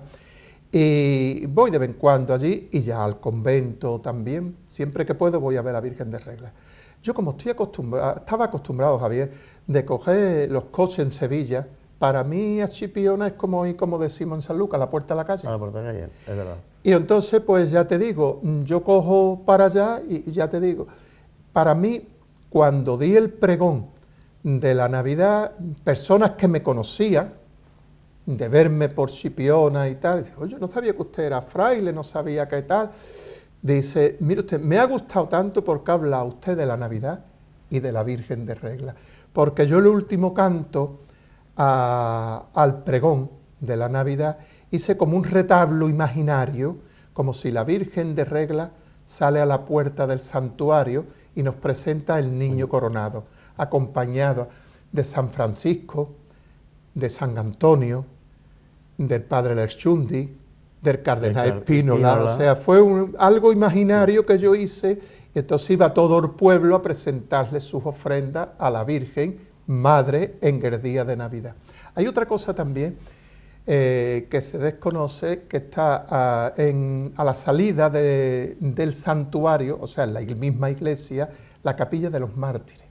y voy de vez en cuando allí y ya al convento también, siempre que puedo voy a ver a la Virgen de Regla. Yo como estoy acostumbrado, estaba acostumbrado, Javier, de coger los coches en Sevilla, para mí a Chipiona es como ir, como decimos en San Lucas, a la puerta de la calle. A la puerta de la calle, es verdad. Y entonces, pues ya te digo, yo cojo para allá y ya te digo, para mí, cuando di el pregón de la Navidad, personas que me conocían, de verme por Chipiona y tal, dice, oye, no sabía que usted era fraile, no sabía qué tal. Dice, mire usted, me ha gustado tanto porque habla usted de la Navidad y de la Virgen de Regla, porque yo el último canto a- al pregón de la Navidad hice como un retablo imaginario, como si la Virgen de Regla sale a la puerta del santuario y nos presenta el niño coronado, acompañado de San Francisco, de San Antonio, del padre Lerchundi, del cardenal Espínola, Espínola. o sea, fue un- algo imaginario que yo hice, y entonces iba todo el pueblo a presentarle sus ofrendas a la Virgen, Madre, en el día de Navidad. Hay otra cosa también eh, que se desconoce, que está ah, en- a la salida de- del santuario, o sea, en la misma iglesia, la capilla de los mártires.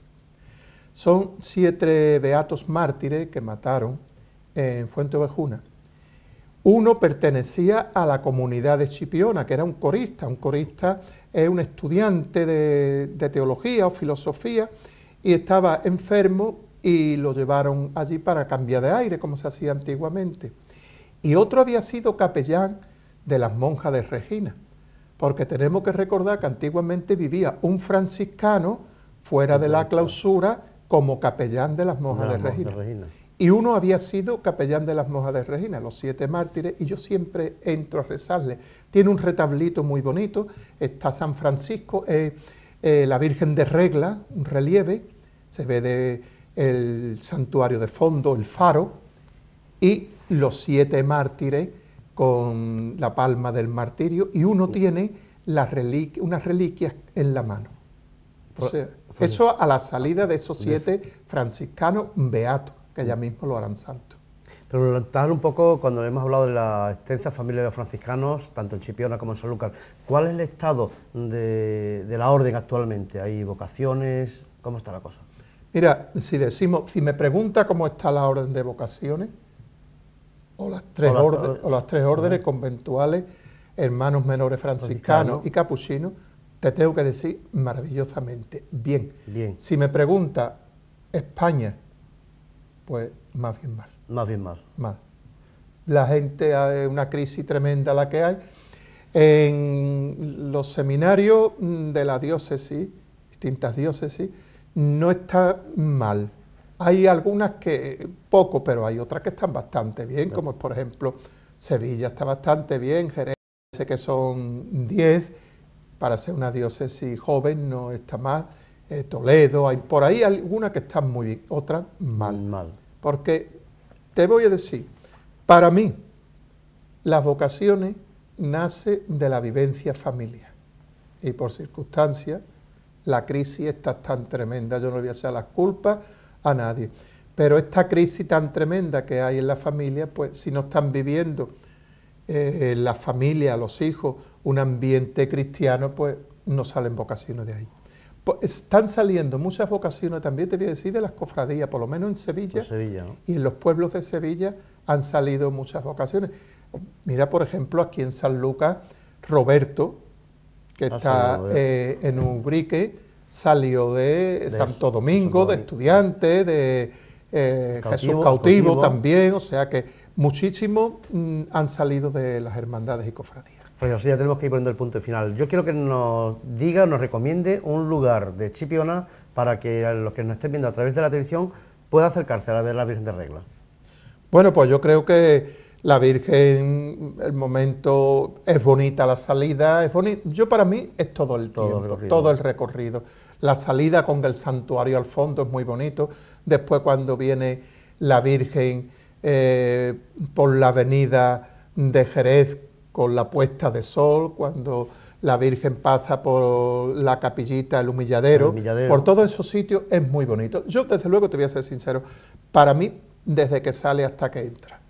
Son siete beatos mártires que mataron en Fuente Ovejuna. Uno pertenecía a la comunidad de Chipiona, que era un corista. Un corista es un estudiante de, de teología o filosofía y estaba enfermo y lo llevaron allí para cambiar de aire, como se hacía antiguamente. Y otro había sido capellán de las monjas de Regina, porque tenemos que recordar que antiguamente vivía un franciscano fuera de la clausura como capellán de las monjas de. Regina. Y uno había sido capellán de las monjas de Regina, los siete mártires, y yo siempre entro a rezarle. Tiene un retablito muy bonito, está San Francisco, eh, eh, la Virgen de Regla, un relieve, se ve de el santuario de fondo, el faro, y los siete mártires con la palma del martirio, y uno tiene las reliqui- unas reliquias en la mano. O sea, Fue- eso a la salida de esos siete franciscanos beatos, que ya mismo lo harán santos. Pero preguntar un poco, cuando hemos hablado de la extensa familia de los franciscanos, tanto en Chipiona como en Sanlúcar, ¿cuál es el estado de, de la orden actualmente? ¿Hay vocaciones? ¿Cómo está la cosa? Mira, si decimos, si me pregunta cómo está la orden de vocaciones, o las tres, O las- orden- o las tres órdenes conventuales, hermanos menores franciscanos y capuchinos, te tengo que decir maravillosamente bien. Bien, Si me pregunta España, pues más bien mal. más bien mal. mal. La gente, es una crisis tremenda la que hay. En los seminarios mm, de la diócesis, distintas diócesis, no está mal. Hay algunas que poco, pero hay otras que están bastante bien, como por ejemplo Sevilla está bastante bien, Jerez dice que son 10, para ser una diócesis joven no está mal, eh, Toledo, hay por ahí algunas que están muy bien, otras mal. Mal. Porque te voy a decir, para mí, las vocaciones nace de la vivencia familiar. Y por circunstancias, la crisis está tan tremenda, yo no voy a echar las culpas a nadie. Pero esta crisis tan tremenda que hay en la familia, pues si no están viviendo eh, la familia, los hijos, un ambiente cristiano, pues no salen vocaciones de ahí. Pues están saliendo muchas vocaciones también, te voy a decir, de las cofradías, por lo menos en Sevilla, Sevilla, ¿no? y en los pueblos de Sevilla han salido muchas vocaciones. Mira, por ejemplo, aquí en San Lucas, Roberto, que Ha está eh, en Ubrique, salió de, De Santo Domingo, Santo de Domingo. estudiante, de eh, Cautivo, Jesús cautivo, cautivo. también, o sea que muchísimos mm, han salido de las hermandades y cofradías. Fray José, ya tenemos que ir poniendo el punto final. Yo quiero que nos diga, nos recomiende un lugar de Chipiona para que los que nos estén viendo a través de la televisión puedan acercarse a ver la Virgen de Regla. Bueno, pues yo creo que La Virgen, el momento es bonita la salida, es bonito. Yo para mí es todo el tiempo, todo el recorrido. La salida con el santuario al fondo es muy bonito. Después cuando viene la Virgen eh, por la avenida de Jerez con la puesta de sol, cuando la Virgen pasa por la capillita, el humilladero, por todos esos sitios es muy bonito. Yo desde luego te voy a ser sincero, para mí desde que sale hasta que entra.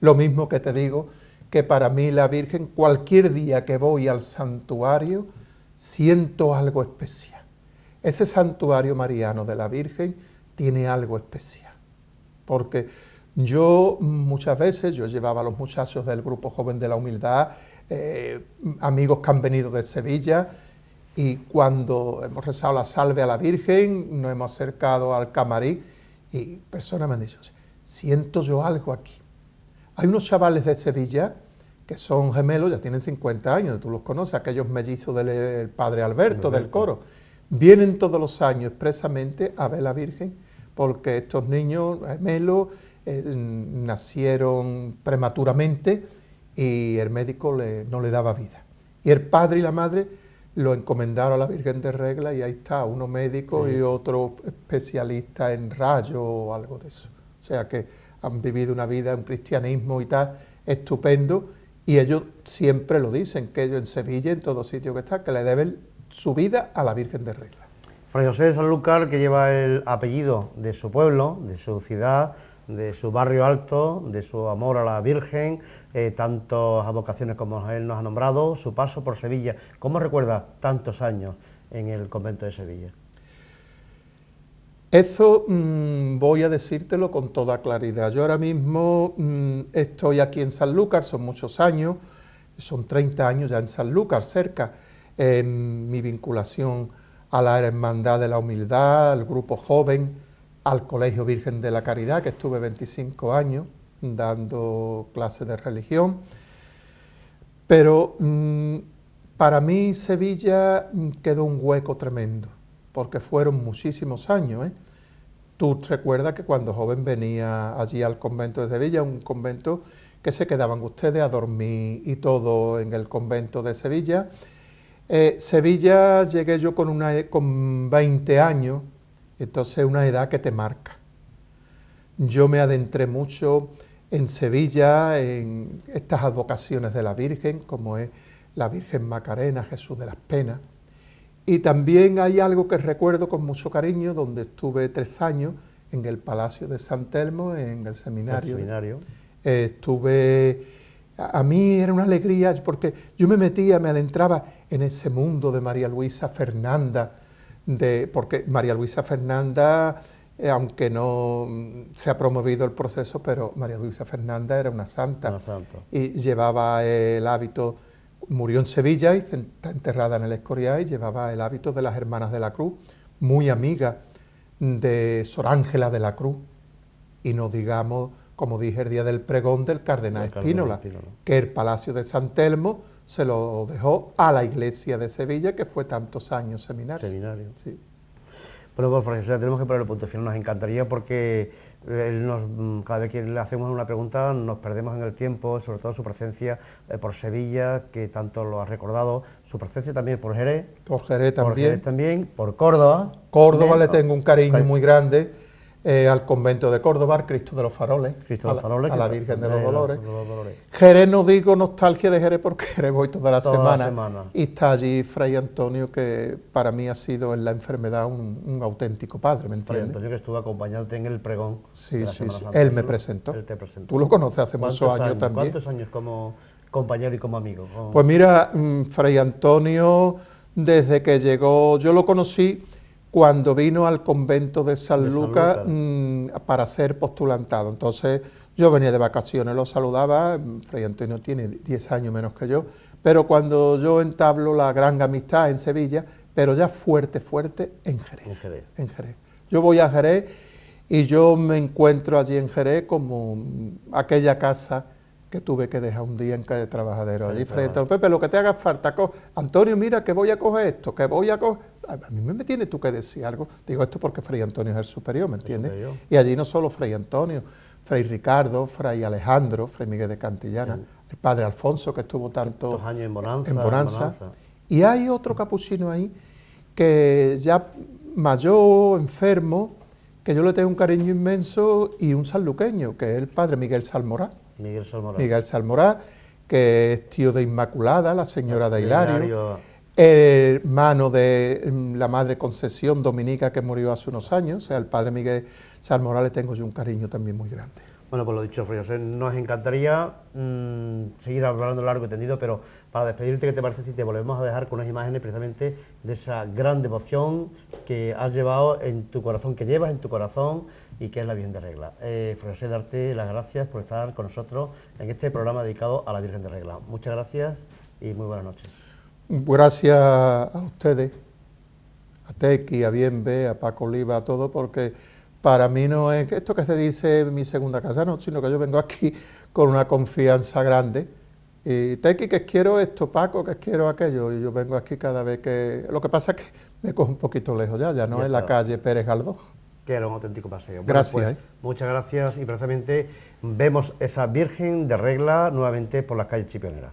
Lo mismo que te digo que para mí la Virgen, cualquier día que voy al santuario, siento algo especial. Ese santuario mariano de la Virgen tiene algo especial, porque yo muchas veces, yo llevaba a los muchachos del grupo joven de la humildad, eh, amigos que han venido de Sevilla, y cuando hemos rezado la salve a la Virgen, nos hemos acercado al camarín y personas me han dicho, siento yo algo aquí. Hay unos chavales de Sevilla que son gemelos, ya tienen 50 años, tú los conoces, aquellos mellizos del padre Alberto, del coro. Vienen todos los años expresamente a ver a la Virgen, porque estos niños gemelos eh, nacieron prematuramente y el médico no le daba vida. Y el padre y la madre lo encomendaron a la Virgen de Regla y ahí está, uno médico y otro especialista en rayos o algo de eso. O sea que han vivido una vida, un cristianismo y tal, estupendo, y ellos siempre lo dicen, que ellos en Sevilla, en todo sitio que están, que le deben su vida a la Virgen de Regla. Fray José de Sanlúcar, que lleva el apellido de su pueblo, de su ciudad, de su barrio alto, de su amor a la Virgen, eh, tantas vocaciones como él nos ha nombrado, su paso por Sevilla. ¿Cómo recuerda tantos años en el convento de Sevilla? Eso mm, voy a decírtelo con toda claridad. Yo ahora mismo mm, estoy aquí en Sanlúcar, son muchos años, son 30 años ya en Sanlúcar, cerca, en mi vinculación a la Hermandad de la Humildad, al grupo joven, al Colegio Virgen de la Caridad, que estuve 25 años dando clases de religión. Pero mm, para mí Sevilla quedó un hueco tremendo, porque fueron muchísimos años. ¿eh? Tú recuerdas que cuando joven venía allí al convento de Sevilla, un convento que se quedaban ustedes a dormir y todo en el convento de Sevilla. Eh, Sevilla llegué yo con, una, con 20 años, entonces es una edad que te marca. Yo me adentré mucho en Sevilla, en estas advocaciones de la Virgen, como es la Virgen Macarena, Jesús de las Penas. Y también hay algo que recuerdo con mucho cariño, donde estuve tres años en el Palacio de San Telmo, en el seminario. seminario. estuve, a mí era una alegría, porque yo me metía, me adentraba en ese mundo de María Luisa Fernanda, porque María Luisa Fernanda, eh, aunque no se ha promovido el proceso, pero María Luisa Fernanda era una santa, y llevaba el hábito, murió en Sevilla y está enterrada en el Escorial y llevaba el hábito de las Hermanas de la Cruz, muy amiga de Sor Ángela de la Cruz, y no digamos, como dije el día del pregón del Cardenal Espínola, que el Palacio de San Telmo se lo dejó a la iglesia de Sevilla, que fue tantos años seminario. Seminario. Sí. Bueno, pues Francisco, tenemos que poner el punto final, nos encantaría porque nos, mm, cada vez que le hacemos una pregunta nos perdemos en el tiempo, sobre todo su presencia eh, por Sevilla, que tanto lo ha recordado, su presencia también por Jerez. Por Jerez también. Por Jerez también, por Córdoba. Córdoba le tengo un cariño muy grande eh, al convento de Córdoba, Cristo de los Faroles, Cristo de los Faroles a, la, Virgen de los, Dolores. Jerez no digo nostalgia de Jerez porque Jerez voy toda la, semana, y está allí Fray Antonio que para mí ha sido en la enfermedad un, auténtico padre, ¿me entiendes? Fray Antonio que estuvo acompañándote en el pregón. Sí, sí, sí. él me presentó. Él te presentó. Tú lo conoces hace muchos años, también. ¿Cuántos años como compañero y como amigo? Pues mira, mm, Fray Antonio desde que llegó, yo lo conocí cuando vino al convento de San, Lucas, mm, para ser postulantado. Entonces yo venía de vacaciones, lo saludaba, Fray Antonio tiene 10 años menos que yo, pero cuando yo entablo la gran amistad en Sevilla, pero ya fuerte, fuerte en Jerez. En Jerez. Yo voy a Jerez y yo me encuentro allí en Jerez como aquella casa que tuve que dejar un día en calle Trabajadero, allí frente a Pepe, lo que te haga falta, Antonio, mira que voy a coger esto, que voy a coger, a mí me tienes tú que decir algo, digo esto porque Fray Antonio es el superior, ¿me entiendes? Y allí no solo Fray Antonio, Fray Ricardo, Fray Alejandro, Fray Miguel de Cantillana, el padre Alfonso, que estuvo tantos años en Bonanza, en Bonanza. Y hay otro capuchino ahí que ya mayor, enfermo, que yo le tengo un cariño inmenso y un sanluqueño, que es el padre Miguel Salmorá. Miguel Salmorá. Miguel Salmorá, que es tío de Inmaculada, la señora de Hilario, hermano de mm, la madre Concesión Dominica que murió hace unos años, o sea, el padre Miguel Salmorá le tengo yo un cariño también muy grande. Bueno, pues lo dicho, Fray José, nos encantaría mm, seguir hablando largo y tendido, pero para despedirte, ¿qué te parece si te volvemos a dejar con unas imágenes precisamente de esa gran devoción que has llevado en tu corazón, que llevas en tu corazón y que es la Virgen de Regla? Eh, José, darte las gracias por estar con nosotros en este programa dedicado a la Virgen de Regla. Muchas gracias y muy buenas noches. Gracias a ustedes, a Tequi, a Bienve, a Paco Oliva, a todo, porque para mí no es esto que se dice en mi segunda casa, no, sino que yo vengo aquí con una confianza grande. Y Tequi, que quiero esto, Paco, que quiero aquello, y yo vengo aquí cada vez que... Lo que pasa es que me cojo un poquito lejos ya, ya no es la calle Pérez Galdós. Que era un auténtico paseo. gracias. Pues, ¿eh? Muchas gracias y precisamente vemos esa Virgen de Regla nuevamente por las calles chipioneras.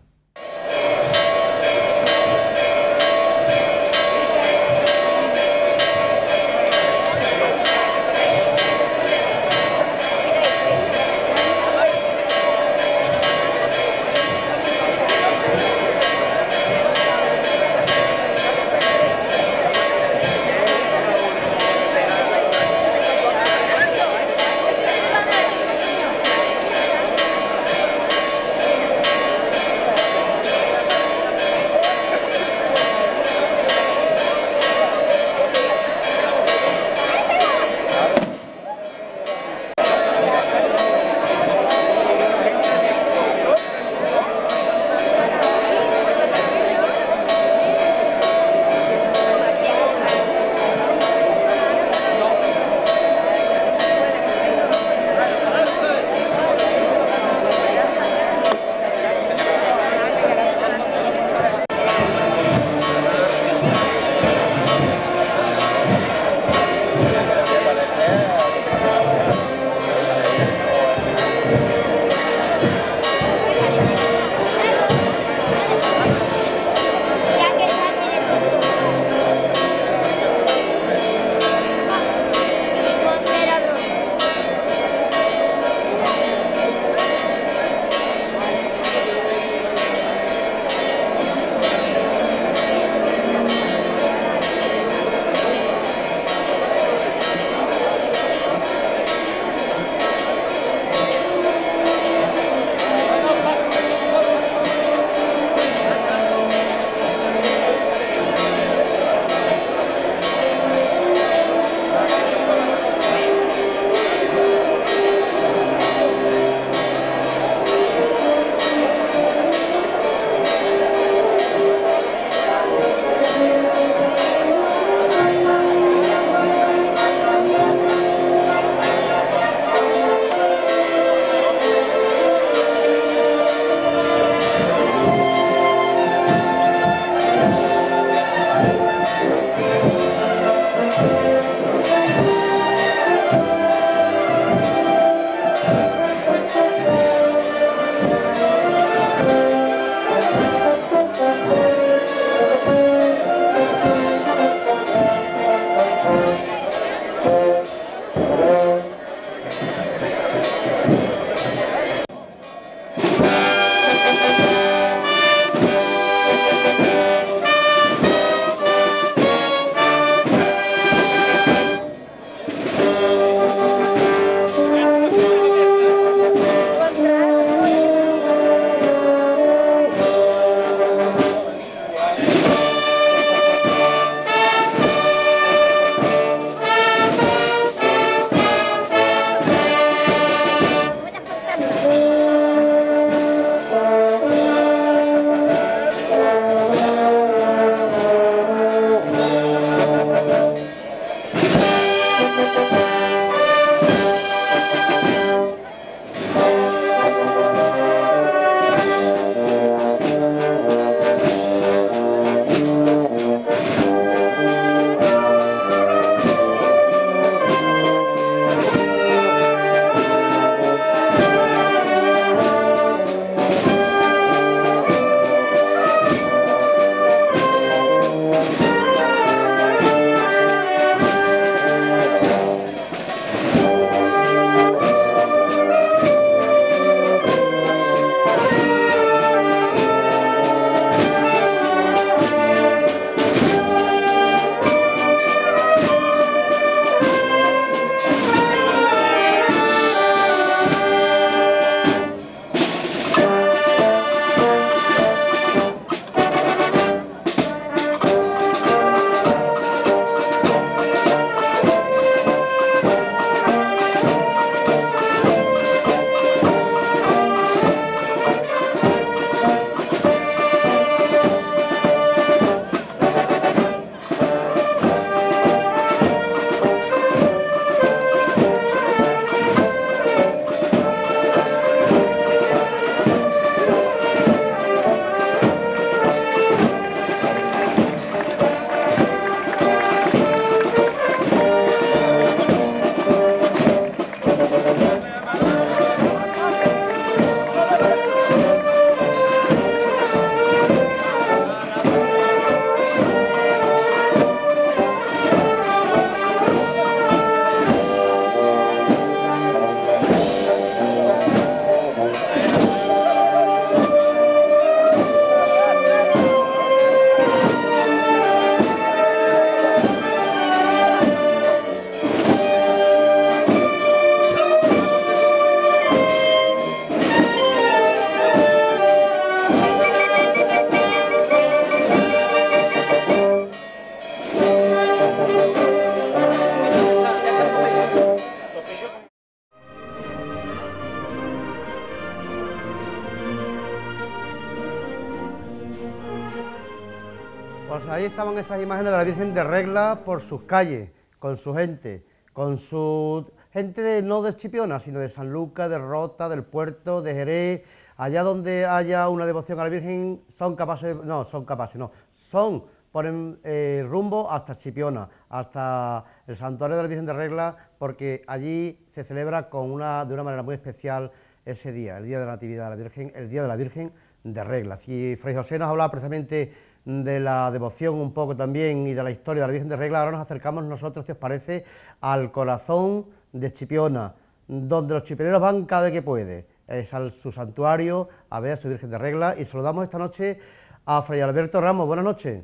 Esas imágenes de la Virgen de Regla por sus calles, con su gente, con su gente de, no de Chipiona, sino de San Lucas, de Rota, del Puerto, de Jerez, allá donde haya una devoción a la Virgen, son capaces, no, son capaces, no, son, ponen eh, rumbo hasta Chipiona, hasta el santuario de la Virgen de Regla, porque allí se celebra con una, de una manera muy especial ese día, el día de la Natividad de la Virgen, el día de la Virgen de Regla. Y Fray José nos hablaba precisamente de la devoción un poco también y de la historia de la Virgen de Regla, ahora nos acercamos nosotros, si os parece, al corazón de Chipiona, donde los chipioneros van cada vez que puede, es al su santuario a ver a su Virgen de Regla y saludamos esta noche a Fray Alberto Ramos. Buenas noches.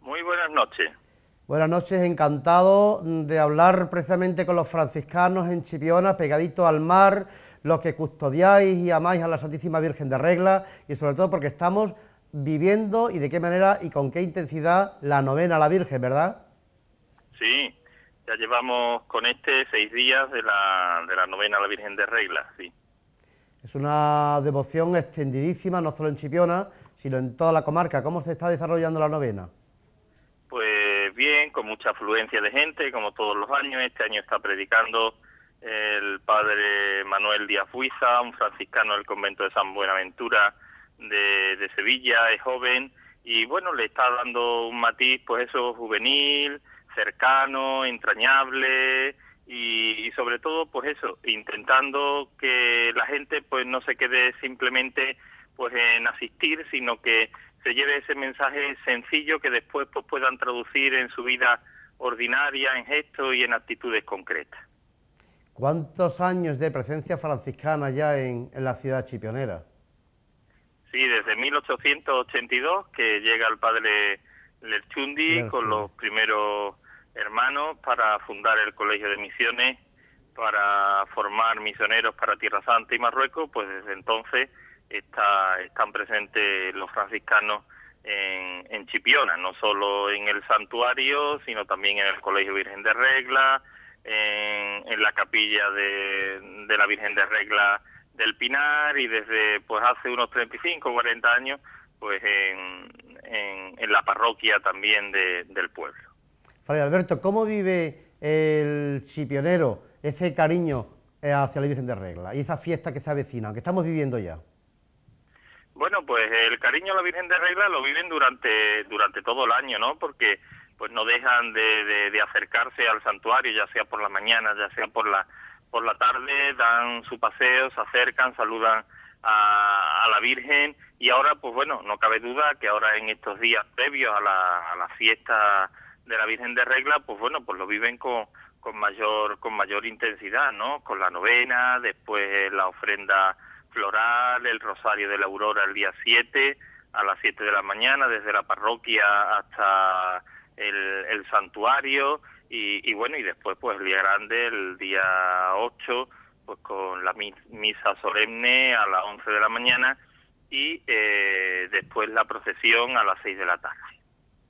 Muy buenas noches. Buenas noches, encantado de hablar precisamente con los franciscanos en Chipiona, pegadito al mar, los que custodiáis y amáis a la Santísima Virgen de Regla y sobre todo porque estamos viviendo y de qué manera y con qué intensidad la novena a la Virgen, ¿verdad? Sí, ya llevamos con este seis días de la, de la novena a la Virgen de Regla, sí. Es una devoción extendidísima, no solo en Chipiona, sino en toda la comarca. ¿Cómo se está desarrollando la novena? Pues bien, con mucha afluencia de gente, como todos los años. Este año está predicando el padre Manuel Díaz Huiza, un franciscano del convento de San Buenaventura de, Sevilla, es joven y bueno, le está dando un matiz, pues eso, juvenil, cercano, entrañable y, sobre todo, pues eso, intentando que la gente pues no se quede simplemente pues en asistir, sino que se lleve ese mensaje sencillo que después pues puedan traducir en su vida ordinaria, en gestos y en actitudes concretas. ¿Cuántos años de presencia franciscana ya en, en la ciudad chipionera? Sí, desde 1882 que llega el padre Lerchundi con los primeros hermanos para fundar el Colegio de Misiones, para formar misioneros para Tierra Santa y Marruecos, pues desde entonces está, están presentes los franciscanos en, en Chipiona, no solo en el santuario, sino también en el Colegio Virgen de Regla, en, en la capilla de, de la Virgen de Regla del Pinar y desde pues hace unos 35 o 40 años pues en, en, la parroquia también de, del pueblo. Fray Alberto, ¿cómo vive el chipionero ese cariño eh, hacia la Virgen de Regla y esa fiesta que se avecina, que estamos viviendo ya? Bueno, pues el cariño a la Virgen de Regla lo viven durante durante todo el año, ¿no? Porque pues no dejan de, de, de acercarse al santuario, ya sea por la mañana, ya sea por la por la tarde dan su paseo, se acercan, saludan a, a, la Virgen y ahora, pues bueno, no cabe duda que ahora en estos días previos a la, fiesta de la Virgen de Regla, pues bueno, pues lo viven con, con mayor con mayor intensidad, ¿no? Con la novena, después la ofrenda floral, el rosario de la aurora el día 7 a las 7 de la mañana desde la parroquia hasta el santuario y, y, bueno, y después pues el día grande, el día 8, pues con la misa solemne a las 11 de la mañana y eh, después la procesión a las 6 de la tarde.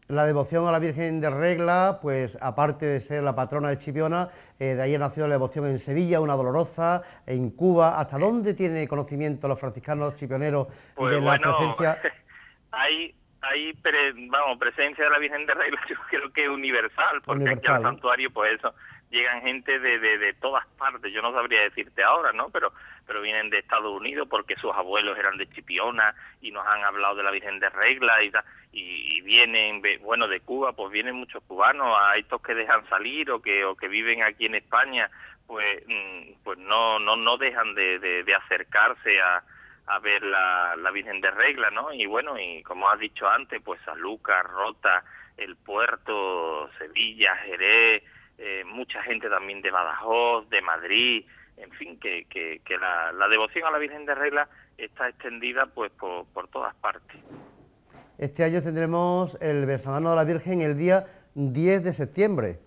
La devoción a la Virgen de Regla, pues aparte de ser la patrona de Chipiona, eh, de ahí ha nacido la devoción en Sevilla, una dolorosa, en Cuba. ¿Hasta dónde tiene conocimiento los franciscanos chipioneros pues de la presencia? Hay hay pre, vamos presencia de la Virgen de Regla yo creo que es universal porque universal, aquí al santuario pues eso llegan gente de, de, de todas partes. Yo no sabría decirte ahora no pero pero vienen de Estados Unidos porque sus abuelos eran de Chipiona y nos han hablado de la Virgen de Regla y y, y vienen bueno de Cuba pues vienen muchos cubanos. A estos que dejan salir o que o que viven aquí en España pues pues no no no dejan de, de, de acercarse a a ver la, la Virgen de Regla, ¿no? Y bueno, y como has dicho antes, pues San Lucas, Rota, el Puerto, Sevilla, Jerez, eh, mucha gente también de Badajoz, de Madrid, en fin, que, que, que la, la, devoción a la Virgen de Regla está extendida pues por, por todas partes. Este año tendremos el besamano de la Virgen el día 10 de septiembre.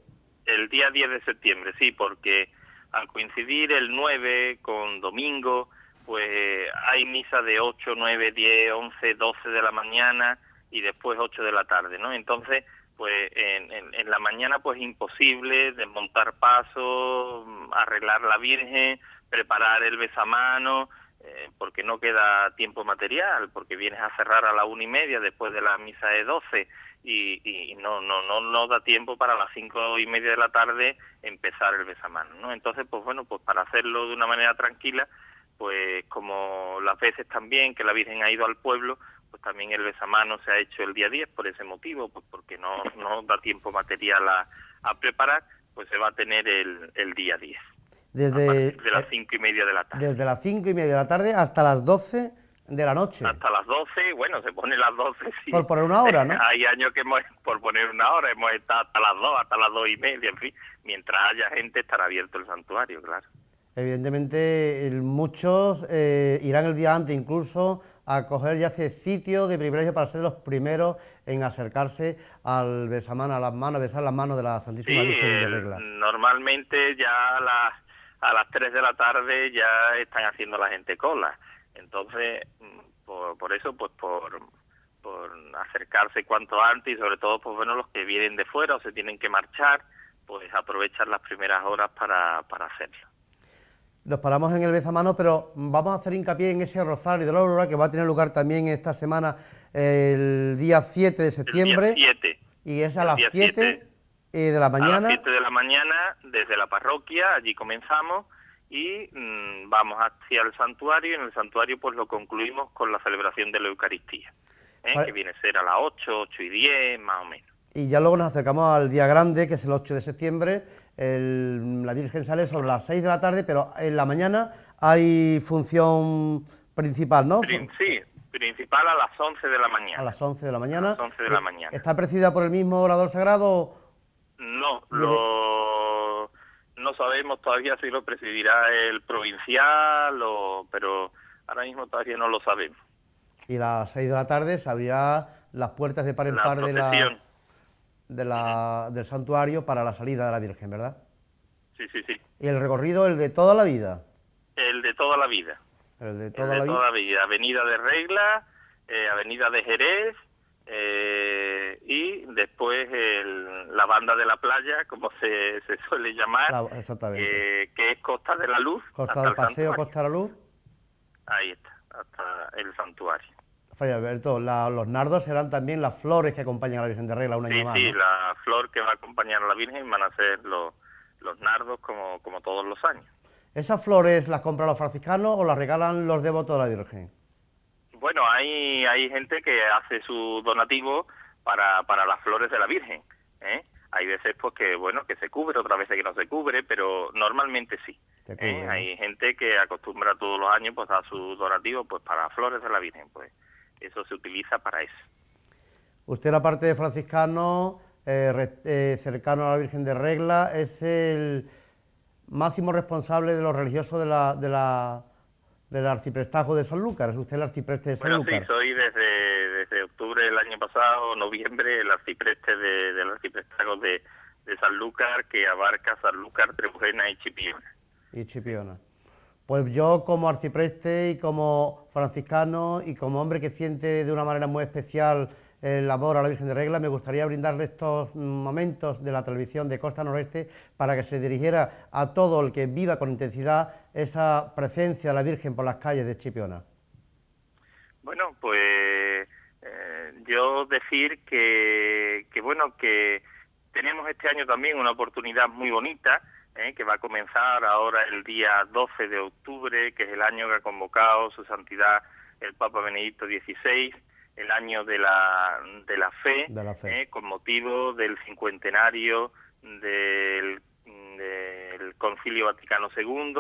El día 10 de septiembre, sí, porque al coincidir el 9 con domingo, pues hay misa de 8, 9, 10, 11, 12 de la mañana y después 8 de la tarde, ¿no? Entonces, pues en, en, en la mañana pues imposible desmontar pasos, arreglar la Virgen, preparar el besamano, eh, porque no queda tiempo material, porque vienes a cerrar a la una y media después de la misa de doce y, y no, no, no, no da tiempo para las cinco y media de la tarde empezar el besamano, ¿no? Entonces, pues bueno, pues para hacerlo de una manera tranquila, pues como las veces también que la Virgen ha ido al pueblo, pues también el besamano se ha hecho el día 10 por ese motivo, pues porque no, no da tiempo material a, a preparar, pues se va a tener el, el día 10. Desde de las cinco y media de la tarde. Desde las cinco y media de la tarde hasta las 12 de la noche. Hasta las 12, bueno, se pone las 12. Sí. Por poner una hora, ¿no? Hay años que hemos, por poner una hora, hemos estado hasta las 2, hasta las dos y media, en fin. Mientras haya gente estará abierto el santuario, claro. Evidentemente, muchos eh, irán el día antes incluso a coger ya ese sitio de privilegio para ser los primeros en acercarse al besamano, a las manos, a besar las manos de la Santísima sí, Virgen de Regla. Normalmente ya a las, a las 3 de la tarde ya están haciendo la gente cola. Entonces, por, por eso, pues por, por acercarse cuanto antes y sobre todo, pues bueno, los que vienen de fuera o se tienen que marchar, pues aprovechar las primeras horas para, para hacerlo. Nos paramos en el Bezamano, pero vamos a hacer hincapié en ese Rosario de la Aurora que va a tener lugar también esta semana, el día 7 de septiembre. El día 7. Y es a las 7 eh, de la mañana. A las 7 de la mañana, desde la parroquia, allí comenzamos y mmm, vamos hacia el santuario y en el santuario pues lo concluimos con la celebración de la Eucaristía, ¿eh? que viene a ser a las 8, 8 y 10, más o menos. Y ya luego nos acercamos al día grande, que es el 8 de septiembre, el, la Virgen sale sobre las 6 de la tarde, pero en la mañana hay función principal, ¿no? Sí, principal a las 11 de la mañana. A las 11 de la mañana. A las 11 de la mañana. ¿Está presidida por el mismo orador sagrado? No, lo, no sabemos todavía si lo presidirá el provincial, o, pero ahora mismo todavía no lo sabemos. Y a las 6 de la tarde se abrirá las puertas de par en par de la de la, del santuario para la salida de la Virgen, ¿verdad? Sí, sí, sí. ¿Y el recorrido, el de toda la vida? El de toda la vida. El de toda, el de la, toda vida? la vida. Avenida de Regla, eh, Avenida de Jerez eh, y después el, la banda de la playa, como se, se suele llamar, la, exactamente. Eh, que es Costa de la Luz. Costa del Paseo. Costa de la Luz. Ahí está, hasta el santuario. Fray Alberto, la, los nardos serán también las flores que acompañan a la Virgen de Regla un año sí, más. Sí, ¿no? la flor que va a acompañar a la Virgen van a ser los, los nardos como, como todos los años. ¿Esas flores las compran los franciscanos o las regalan los devotos de la Virgen? Bueno, hay, hay gente que hace su donativo para, para las flores de la Virgen. ¿eh? Hay veces pues que bueno que se cubre, otras veces que no se cubre, pero normalmente sí. Cubre, ¿eh? Hay gente que acostumbra todos los años pues a su donativo pues para flores de la Virgen, pues eso se utiliza para eso. Usted, la parte de franciscano, eh, eh, cercano a la Virgen de Regla, es el máximo responsable de los religiosos de la, de la, del arciprestazgo de Sanlúcar. ¿Es usted el arcipreste de Bueno, Sanlúcar? sí, soy desde, desde octubre del año pasado, noviembre, el arcipreste de, del arciprestazgo de, de Sanlúcar, que abarca Sanlúcar, Trebujena y Chipiona. Y Chipiona. Pues yo como arcipreste y como franciscano y como hombre que siente de una manera muy especial el amor a la Virgen de Regla, me gustaría brindarle estos momentos de la televisión de Costa Noreste para que se dirigiera a todo el que viva con intensidad esa presencia de la Virgen por las calles de Chipiona. Bueno, pues eh, yo decir que, que bueno, que tenemos este año también una oportunidad muy bonita, ¿eh? que va a comenzar ahora el día 12 de octubre, que es el año que ha convocado su santidad el Papa Benedicto XVI, el año de la, de la fe, de la fe. ¿eh? con motivo del cincuentenario del, del Concilio Vaticano II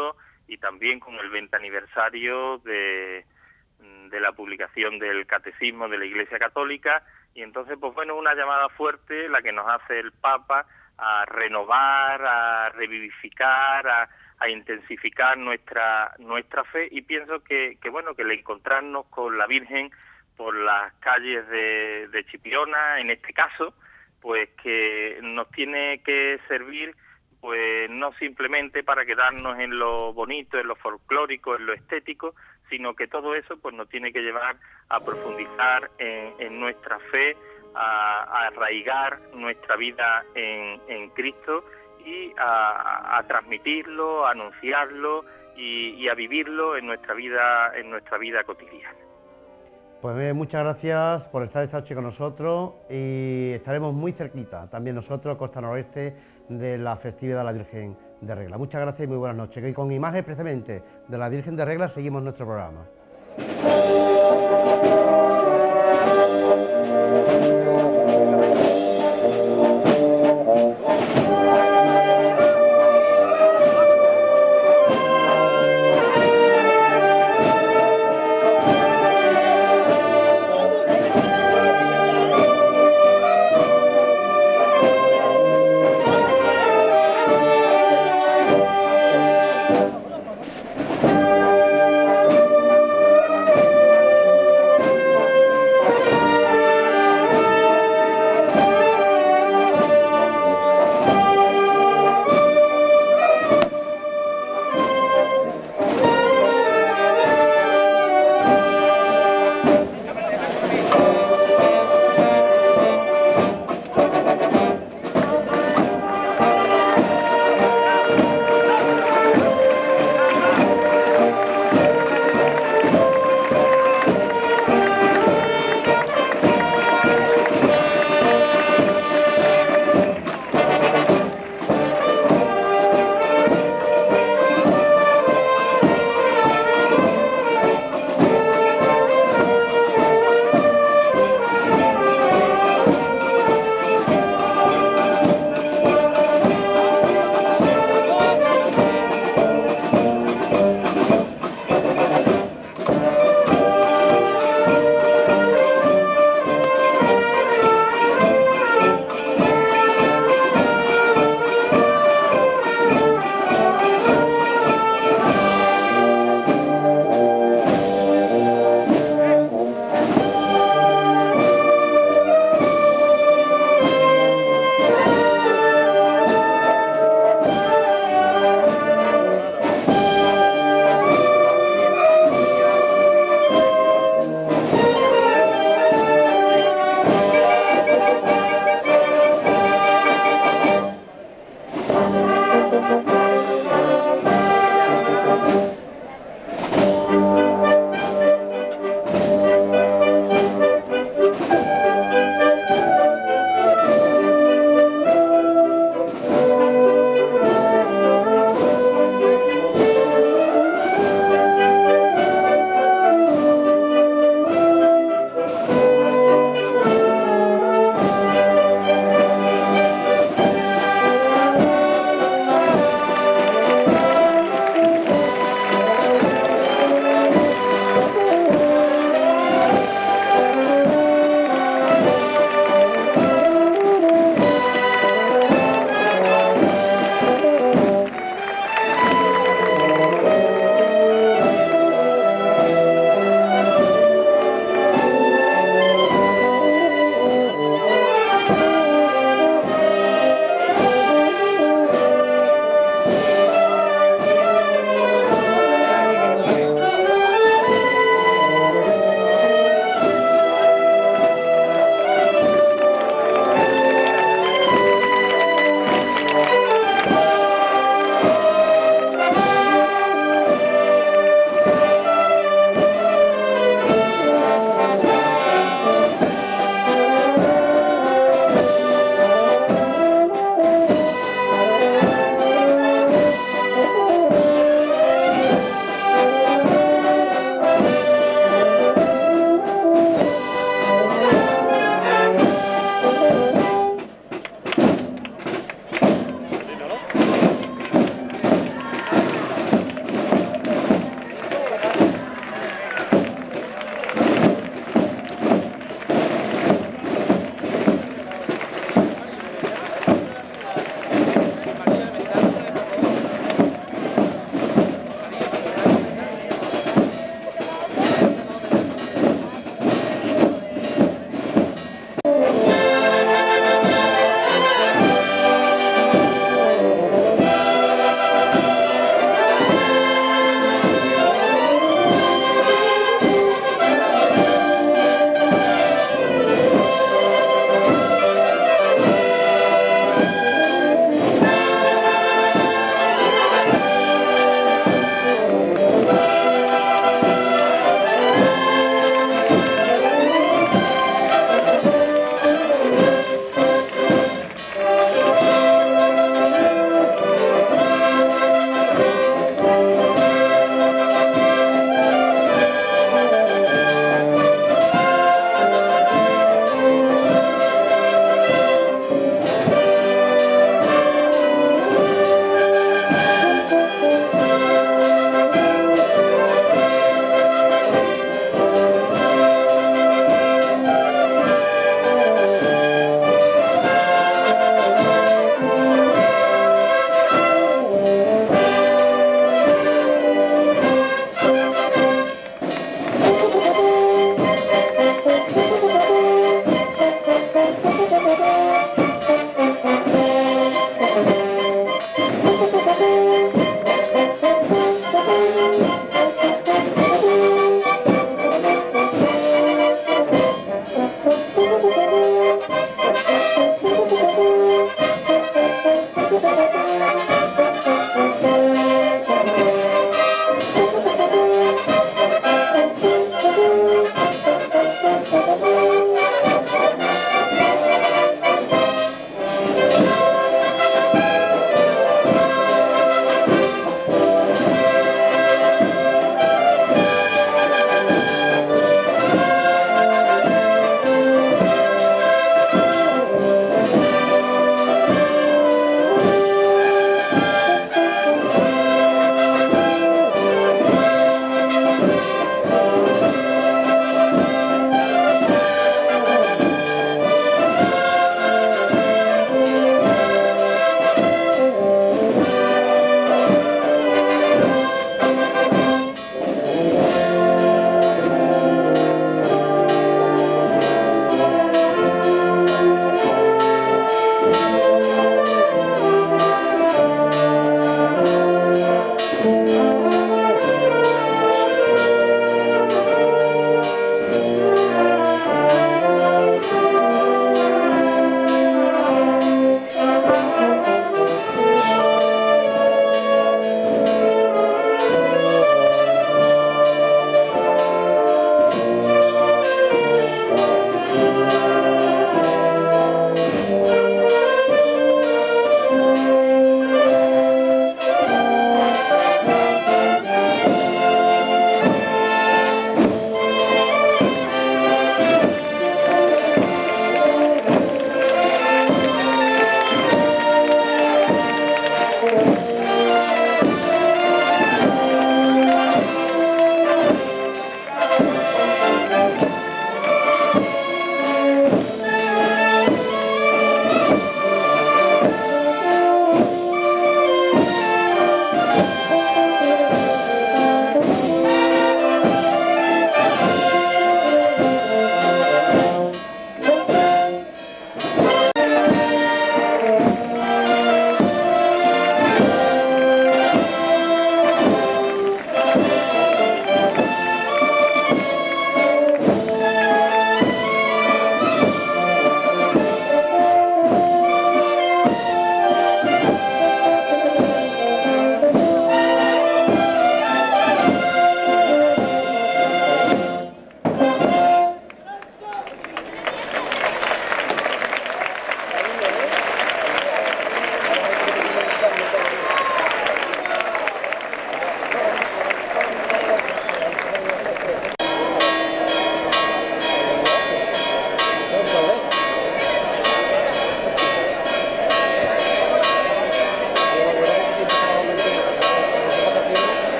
y también con el 20 aniversario de, de la publicación del Catecismo de la Iglesia Católica y entonces pues bueno una llamada fuerte la que nos hace el Papa a renovar, a revivificar, a, intensificar nuestra nuestra fe. Y pienso que, que bueno que el encontrarnos con la Virgen por las calles de, de Chipiona en este caso pues que nos tiene que servir pues no simplemente para quedarnos en lo bonito, en lo folclórico, en lo estético, sino que todo eso pues nos tiene que llevar a profundizar en, en nuestra fe, a, a, arraigar nuestra vida en, en Cristo y a, transmitirlo, a anunciarlo y, a vivirlo en nuestra vida, en nuestra vida cotidiana. Pues muchas gracias por estar esta noche con nosotros y estaremos muy cerquita, también nosotros, Costa Noroeste, de la festividad de la Virgen de Regla. Muchas gracias y muy buenas noches. Y con imagen precisamente de la Virgen de Regla seguimos nuestro programa.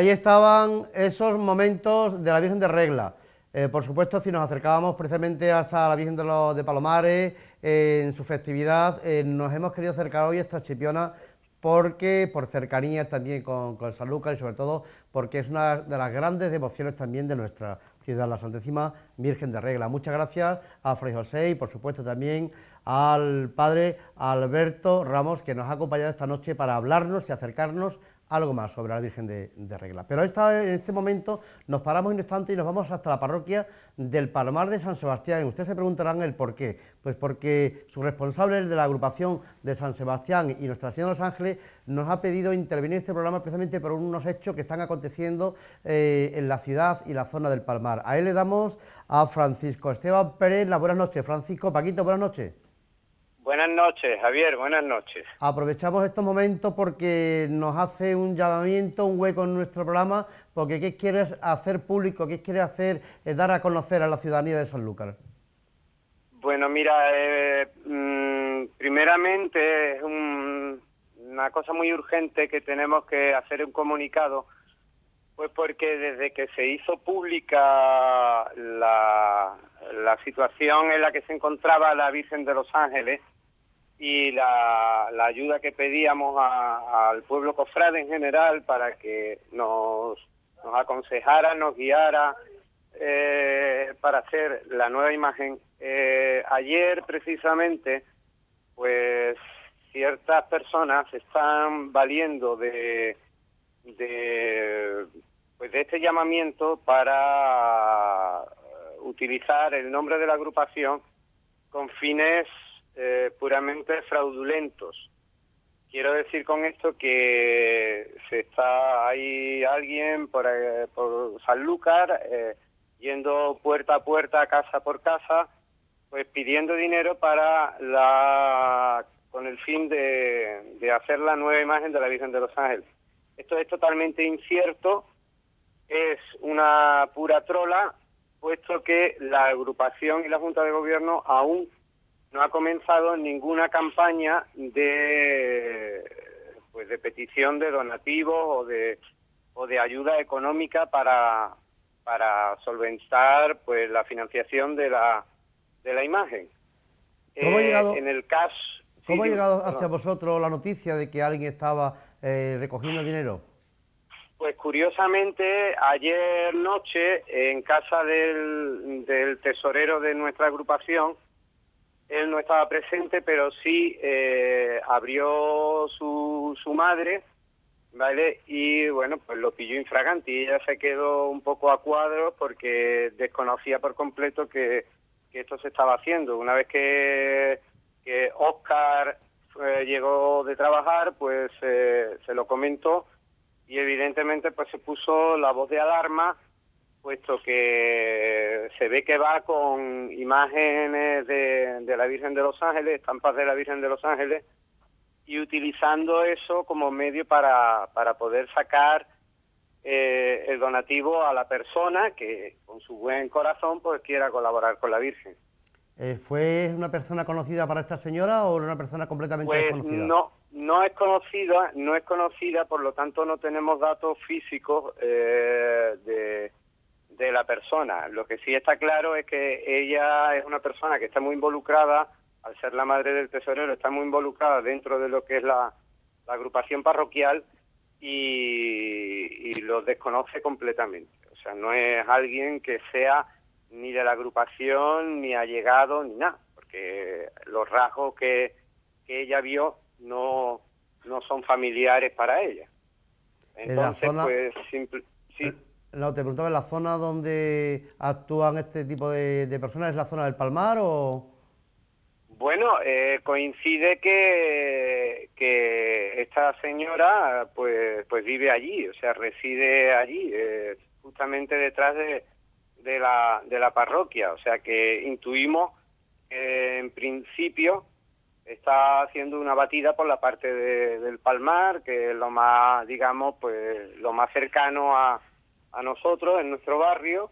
Ahí estaban esos momentos de la Virgen de Regla. Eh, por supuesto, si nos acercábamos precisamente hasta la Virgen de, los, de Palomares, eh, en su festividad, eh, nos hemos querido acercar hoy a esta Chipiona porque por cercanía también con, con San Lucas y sobre todo porque es una de las grandes devociones también de nuestra ciudad, la Santísima Virgen de Regla. Muchas gracias a Fray José y por supuesto también al Padre Alberto Ramos que nos ha acompañado esta noche para hablarnos y acercarnos algo más sobre la Virgen de, Regla. Pero en este momento nos paramos un instante y nos vamos hasta la parroquia del Palmar de San Sebastián. Ustedes se preguntarán el por qué. Pues porque su responsable de la agrupación de San Sebastián y Nuestra Señora de los Ángeles nos ha pedido intervenir en este programa precisamente por unos hechos que están aconteciendo eh, en la ciudad y la zona del Palmar. A él le damos a Francisco Esteban Pérez las buenas noches. Francisco, Paquito, buenas noches. Buenas noches, Javier, buenas noches. Aprovechamos estos momentos porque nos hace un llamamiento, un hueco en nuestro programa, porque ¿qué quieres hacer público, qué quieres hacer, eh, dar a conocer a la ciudadanía de Sanlúcar? Bueno, mira, eh, mm, primeramente es una cosa muy urgente que tenemos que hacer un comunicado, pues porque desde que se hizo pública la, la situación en la que se encontraba la Virgen de los Ángeles, y la, ayuda que pedíamos al pueblo cofrade en general para que nos, nos aconsejara, nos guiara eh, para hacer la nueva imagen. Eh, ayer precisamente, pues ciertas personas están valiendo de, de, pues de este llamamiento para utilizar el nombre de la agrupación con fines eh, puramente fraudulentos. Quiero decir con esto que se está hay alguien por, eh, por Sanlúcar eh, yendo puerta a puerta, casa por casa, pues pidiendo dinero para la con el fin de, de hacer la nueva imagen de la Virgen de los Ángeles. Esto es totalmente incierto, es una pura trola, puesto que la agrupación y la Junta de Gobierno aún no ha comenzado ninguna campaña de pues de petición de donativos o de o de ayuda económica para para solventar pues la financiación de la de la imagen. ¿Cómo ha llegado, eh, en el caso ¿Cómo ha llegado hacia vosotros la noticia de que alguien estaba eh, recogiendo dinero? Pues curiosamente, ayer noche, en casa del, del tesorero de nuestra agrupación, él no estaba presente, pero sí eh, abrió su, su madre, ¿vale? Y bueno, pues lo pilló infragante y ella se quedó un poco a cuadro porque desconocía por completo que, esto se estaba haciendo. Una vez que, que Oscar eh, llegó de trabajar, pues eh, se lo comentó y evidentemente pues se puso la voz de alarma puesto que se ve que va con imágenes de, la Virgen de los Ángeles, estampas de la Virgen de los Ángeles, y utilizando eso como medio para, para poder sacar eh, el donativo a la persona que con su buen corazón pues quiera colaborar con la Virgen. Eh, ¿Fue una persona conocida para esta señora o una persona completamente pues desconocida? No, no es conocida, no es conocida, por lo tanto no tenemos datos físicos eh, de de la persona. Lo que sí está claro es que ella es una persona que está muy involucrada, al ser la madre del tesorero, está muy involucrada dentro de lo que es la, agrupación parroquial y, lo desconoce completamente. O sea, no es alguien que sea ni de la agrupación, ni ha llegado, ni nada, porque los rasgos que, ella vio no, no son familiares para ella. Entonces, pues, simple, sí. No, te preguntaba, ¿en la zona donde actúan este tipo de, personas es la zona del Palmar o...? Bueno, eh, coincide que, que esta señora pues, pues vive allí, o sea, reside allí, eh, justamente detrás de, de, la, de la parroquia, o sea que intuimos que en principio está haciendo una batida por la parte del Palmar, que es lo más, digamos, pues lo más cercano a a nosotros en nuestro barrio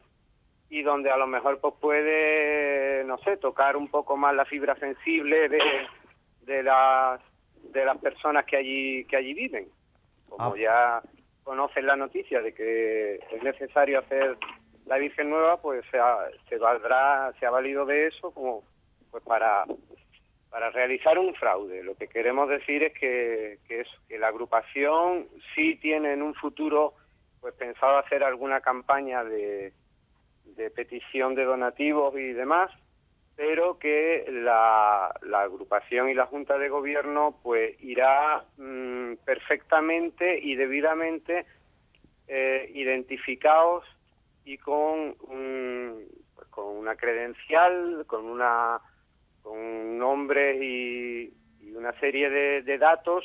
y donde a lo mejor pues puede, no sé, tocar un poco más la fibra sensible de, de las de las personas que allí que allí viven. Como ah. ya conocen la noticia de que es necesario hacer la Virgen Nueva, pues se ha, se valdrá, se ha valido de eso como pues para para realizar un fraude. Lo que queremos decir es que, que, que la agrupación sí tiene en un futuro pues pensado hacer alguna campaña de, de petición de donativos y demás, pero que la, la, agrupación y la Junta de Gobierno pues irá mmm, perfectamente y debidamente eh, identificados y con, un, pues, con una credencial, con una con nombres y, y una serie de, de datos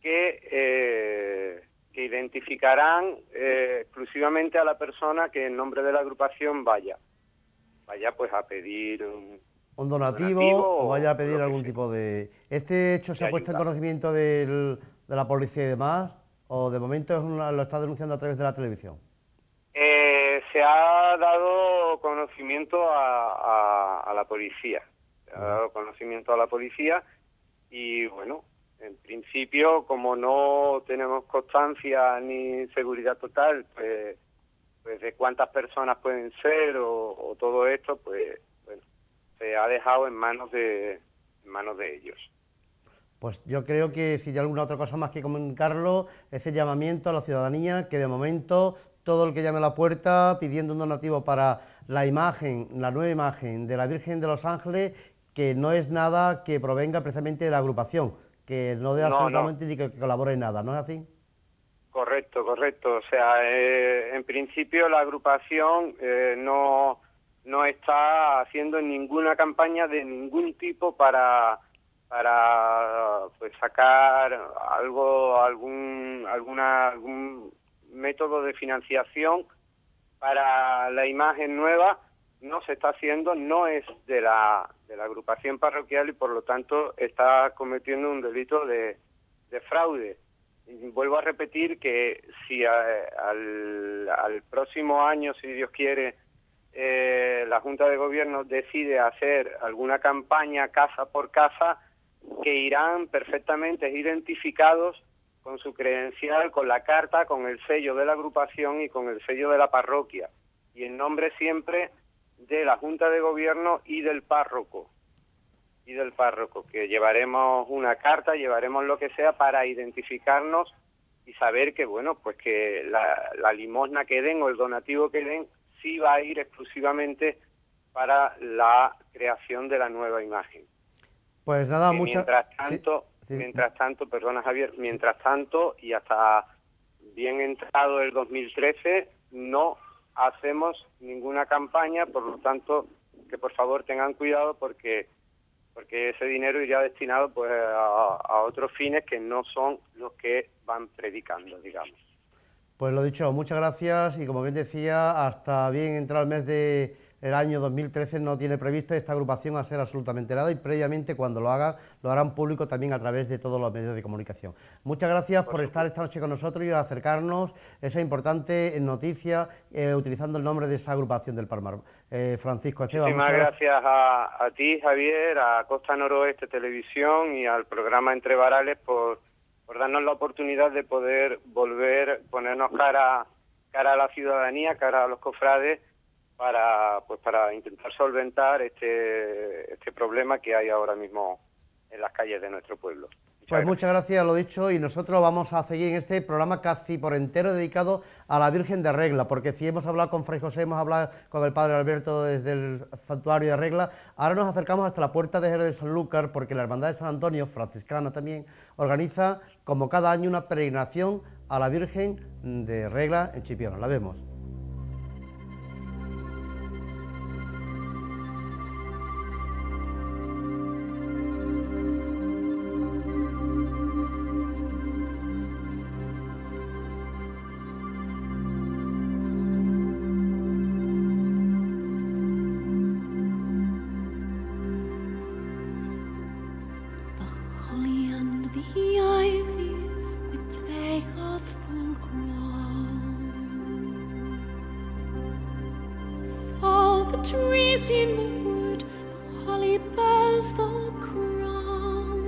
que eh, que identificarán eh, exclusivamente a la persona que en nombre de la agrupación vaya. Vaya pues a pedir un, un donativo, donativo, o vaya a pedir algún tipo de... ¿Este hecho se ha puesto en conocimiento del, de la policía y demás? ¿O de momento una, lo está denunciando a través de la televisión? Eh, se ha dado conocimiento a, a, a la policía. Ha dado conocimiento a la policía y bueno, en principio, como no tenemos constancia ni seguridad total, pues, pues de cuántas personas pueden ser o, todo esto, pues bueno, se ha dejado en manos de manos de ellos. Pues yo creo que si hay alguna otra cosa más que comunicarlo, ese llamamiento a la ciudadanía, que de momento todo el que llame a la puerta pidiendo un donativo para la imagen, la nueva imagen de la Virgen de los Ángeles, que no es nada que provenga precisamente de la agrupación, que no dé absolutamente no. ni que, que, colabore en nada, ¿no es así? Correcto, correcto. O sea, eh, en principio la agrupación eh, no, no está haciendo ninguna campaña de ningún tipo para para pues sacar algo algún alguna algún método de financiación para la imagen nueva no se está haciendo, no es de la, agrupación parroquial y por lo tanto está cometiendo un delito de, de fraude. Y vuelvo a repetir que si al, próximo año, si Dios quiere, eh, la Junta de Gobierno decide hacer alguna campaña casa por casa, que irán perfectamente identificados con su credencial, con la carta, con el sello de la agrupación y con el sello de la parroquia. Y en nombre siempre de la Junta de Gobierno y del párroco y del párroco, que llevaremos una carta, llevaremos lo que sea para identificarnos y saber que, bueno, pues que la, la limosna que den o el donativo que den sí va a ir exclusivamente para la creación de la nueva imagen. Pues nada, muchas... Mientras tanto, sí, sí. mientras tanto, perdona Javier, mientras tanto y hasta bien entrado el 2013 no hacemos ninguna campaña, por lo tanto, que por favor tengan cuidado porque porque ese dinero iría destinado pues a, a otros fines que no son los que van predicando, digamos. Pues lo dicho, muchas gracias y como bien decía, hasta bien entrar el mes de el año 2013 no tiene previsto esta agrupación hacer absolutamente nada y previamente cuando lo haga lo harán público también a través de todos los medios de comunicación. Muchas gracias por, estar esta noche con nosotros y acercarnos esa importante noticia eh, utilizando el nombre de esa agrupación del Palmar. Eh, Francisco Esteban. Muchas gracias a, a, ti, Javier, a Costa Noroeste Televisión y al programa Entre Varales por, por darnos la oportunidad de poder volver, ponernos cara, cara a la ciudadanía, cara a los cofrades para pues para intentar solventar este este problema que hay ahora mismo en las calles de nuestro pueblo. Muchas pues gracias. muchas gracias, lo dicho, y nosotros vamos a seguir en este programa casi por entero dedicado a la Virgen de Regla, porque si hemos hablado con Fray José, hemos hablado con el Padre Alberto desde el Santuario de Regla, ahora nos acercamos hasta la Puerta de Jerez de Sanlúcar, porque la Hermandad de San Antonio, franciscana también, organiza como cada año una peregrinación a la Virgen de Regla en Chipiona. La vemos. Trees in the wood, the holly bears the crown.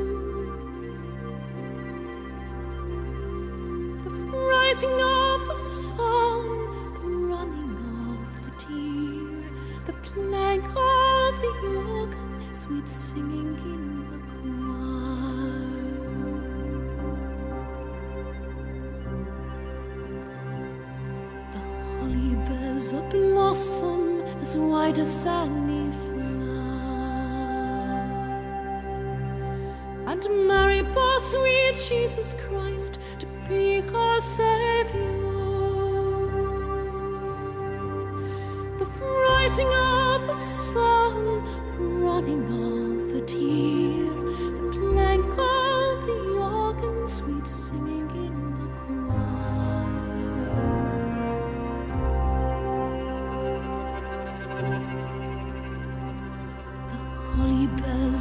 The rising of the sun, the running of the deer, the plank of the organ, sweet singing in the choir. The holly bears a blossom white as any flower. And Mary bore sweet Jesus Christ to be her Savior. The rising of the sun, the running of the deer,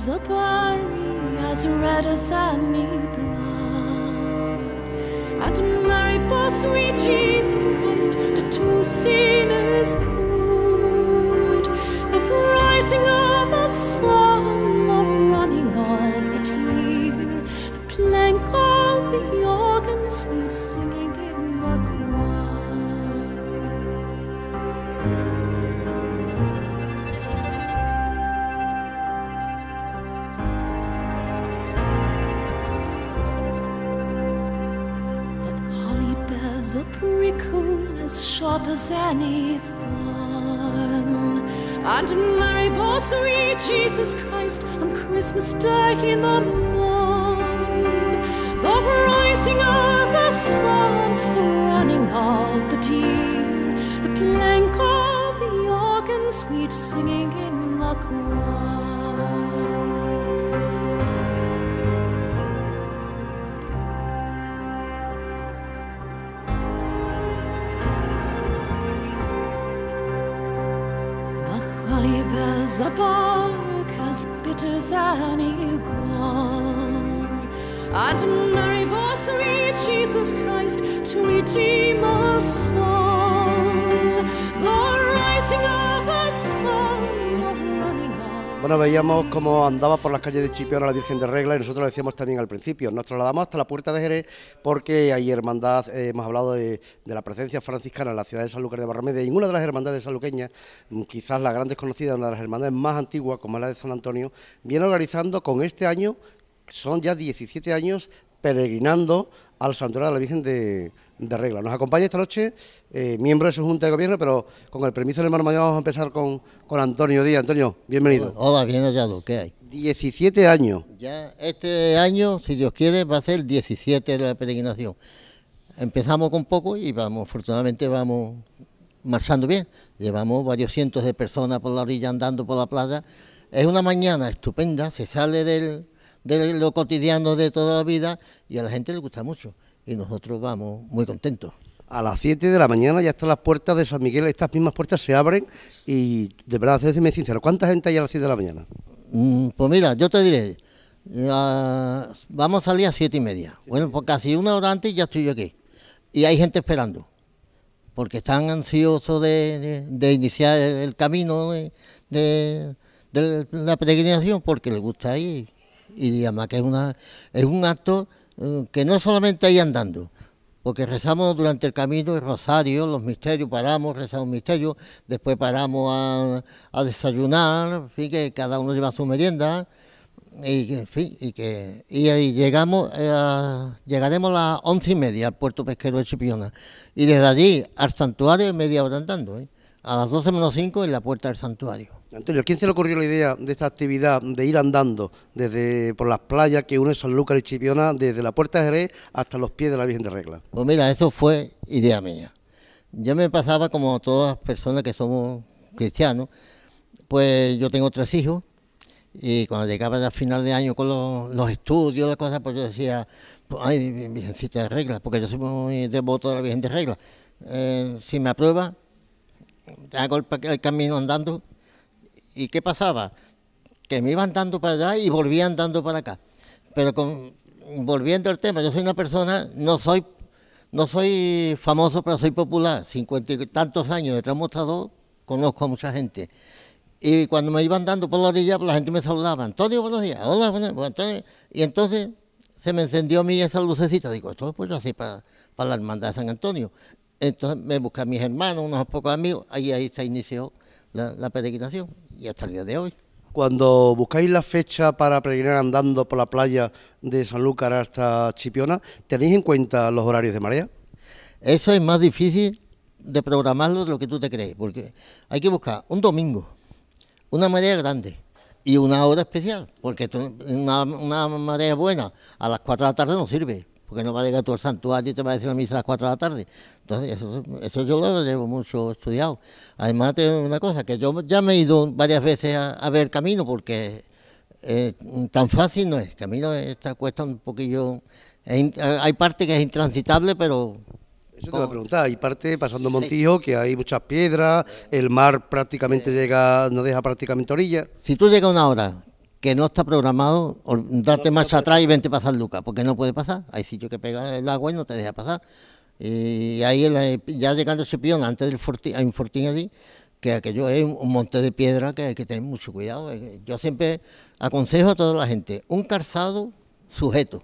are barry as red as any blood. And Mary bore sweet Jesus Christ to two sinners good. The rising of And Mary bore sweet Jesus Christ on Christmas Day in the morn. The rising of the sun, the running of the deer, the plank of the organ, sweet singing in the choir. A bark as bitter as any gall. And Mary bore sweet Jesus Christ to redeem us all. The rising of the sun, Bueno, veíamos cómo andaba por las calles de Chipiona la Virgen de Regla y nosotros lo decíamos también al principio. Nos trasladamos hasta la puerta de Jerez porque hay hermandad, eh, hemos hablado de, la presencia franciscana en la ciudad de Sanlúcar de Barrameda y una de las hermandades sanluqueñas, mm, quizás la gran desconocida, una de las hermandades más antiguas, como es la de San Antonio, viene organizando con este año, son ya 17 años, peregrinando al santuario de la Virgen de, de Regla. Nos acompaña esta noche eh, miembro de su Junta de Gobierno, pero con el permiso del hermano mayor vamos a empezar con, con Antonio Díaz. Antonio, bienvenido. Hola, bien hallado, ¿qué hay? 17 años. Ya este año, si Dios quiere, va a ser el 17 de la peregrinación. Empezamos con poco y vamos, afortunadamente vamos marchando bien. Llevamos varios cientos de personas por la orilla andando por la playa. Es una mañana estupenda, se sale del, de lo cotidiano de toda la vida y a la gente le gusta mucho. Y nosotros vamos muy contentos. A las 7 de la mañana ya están las puertas de San Miguel, estas mismas puertas se abren y de verdad, déjeme sincero, ¿cuánta gente hay a las 7 de la mañana? Mm, Pues mira, yo te diré, vamos a salir a siete y media. Bueno, pues casi una hora antes ya estoy yo aquí. Y hay gente esperando, porque están ansiosos de, de- de iniciar el, camino de, de- la peregrinación, porque les gusta ir. Y además que es, una, es un acto que no solamente ahí andando, porque rezamos durante el camino el rosario, los misterios, paramos, rezamos misterios, después paramos a, desayunar, fin, que cada uno lleva su merienda, y, en que y llegamos, eh, llegaremos a las once y media al puerto pesquero de Chipiona, y desde allí al santuario media hora andando, ¿eh? A las doce menos cinco en la puerta del santuario. Antonio, ¿quién se le ocurrió la idea de esta actividad de ir andando desde por las playas que une Sanlúcar y Chipiona, desde la puerta de Jerez hasta los pies de la Virgen de Regla? Pues mira, eso fue idea mía. Yo me pasaba como todas las personas que somos cristianos, pues yo tengo tres hijos y cuando llegaba ya final de año con los, los estudios, las cosas, pues yo decía, pues, ay, Virgencita de regla, porque yo soy muy devoto de la Virgen de regla. Eh, si me aprueba, hago el, camino andando. ¿Y qué pasaba? Que me iba andando para allá y volvía andando para acá. Pero volviendo al tema, yo soy una persona, no soy, no soy famoso, pero soy popular. Cincuenta y tantos años de mostrador, conozco a mucha gente. Y cuando me iban dando por la orilla, la gente me saludaba, Antonio, buenos días, hola, buenos días, Antonio. Y entonces se me encendió a mí esa lucecita. Digo, esto lo puedo hacer para, para la hermandad de San Antonio. Entonces me busqué a mis hermanos, unos pocos amigos, ahí, ahí se inició la, la peregrinación y hasta el día de hoy. Cuando buscáis la fecha para peregrinar andando por la playa de Sanlúcar hasta Chipiona, ¿tenéis en cuenta los horarios de marea? Eso es más difícil de programarlo de lo que tú te crees, porque hay que buscar un domingo, una marea grande y una hora especial, porque una, una marea buena a las 4 de la tarde no sirve, porque no va a llegar tú al santuario y te va a decir la misa a las 4 de la tarde. Entonces, eso, eso yo lo llevo mucho estudiado. Además, te digo una cosa, que yo ya me he ido varias veces a, a ver el camino, porque eh, tan fácil no es. El camino esta cuesta un poquillo. es in- hay parte que es intransitable, pero Eso te voy a preguntar. Hay parte pasando Montijo que hay muchas piedras, el mar prácticamente llega, no deja prácticamente orilla. Si tú llegas a una hora que no está programado, date marcha atrás y vente pasar Lucas, porque no puede pasar. Hay sitios que pega el agua y no te deja pasar. Y ahí la- ya llegando a Chipión, antes del fortín, hay un fortín allí, que aquello es un monte de piedra que hay que tener mucho cuidado. Eh, Yo siempre aconsejo a toda la gente, un calzado sujeto.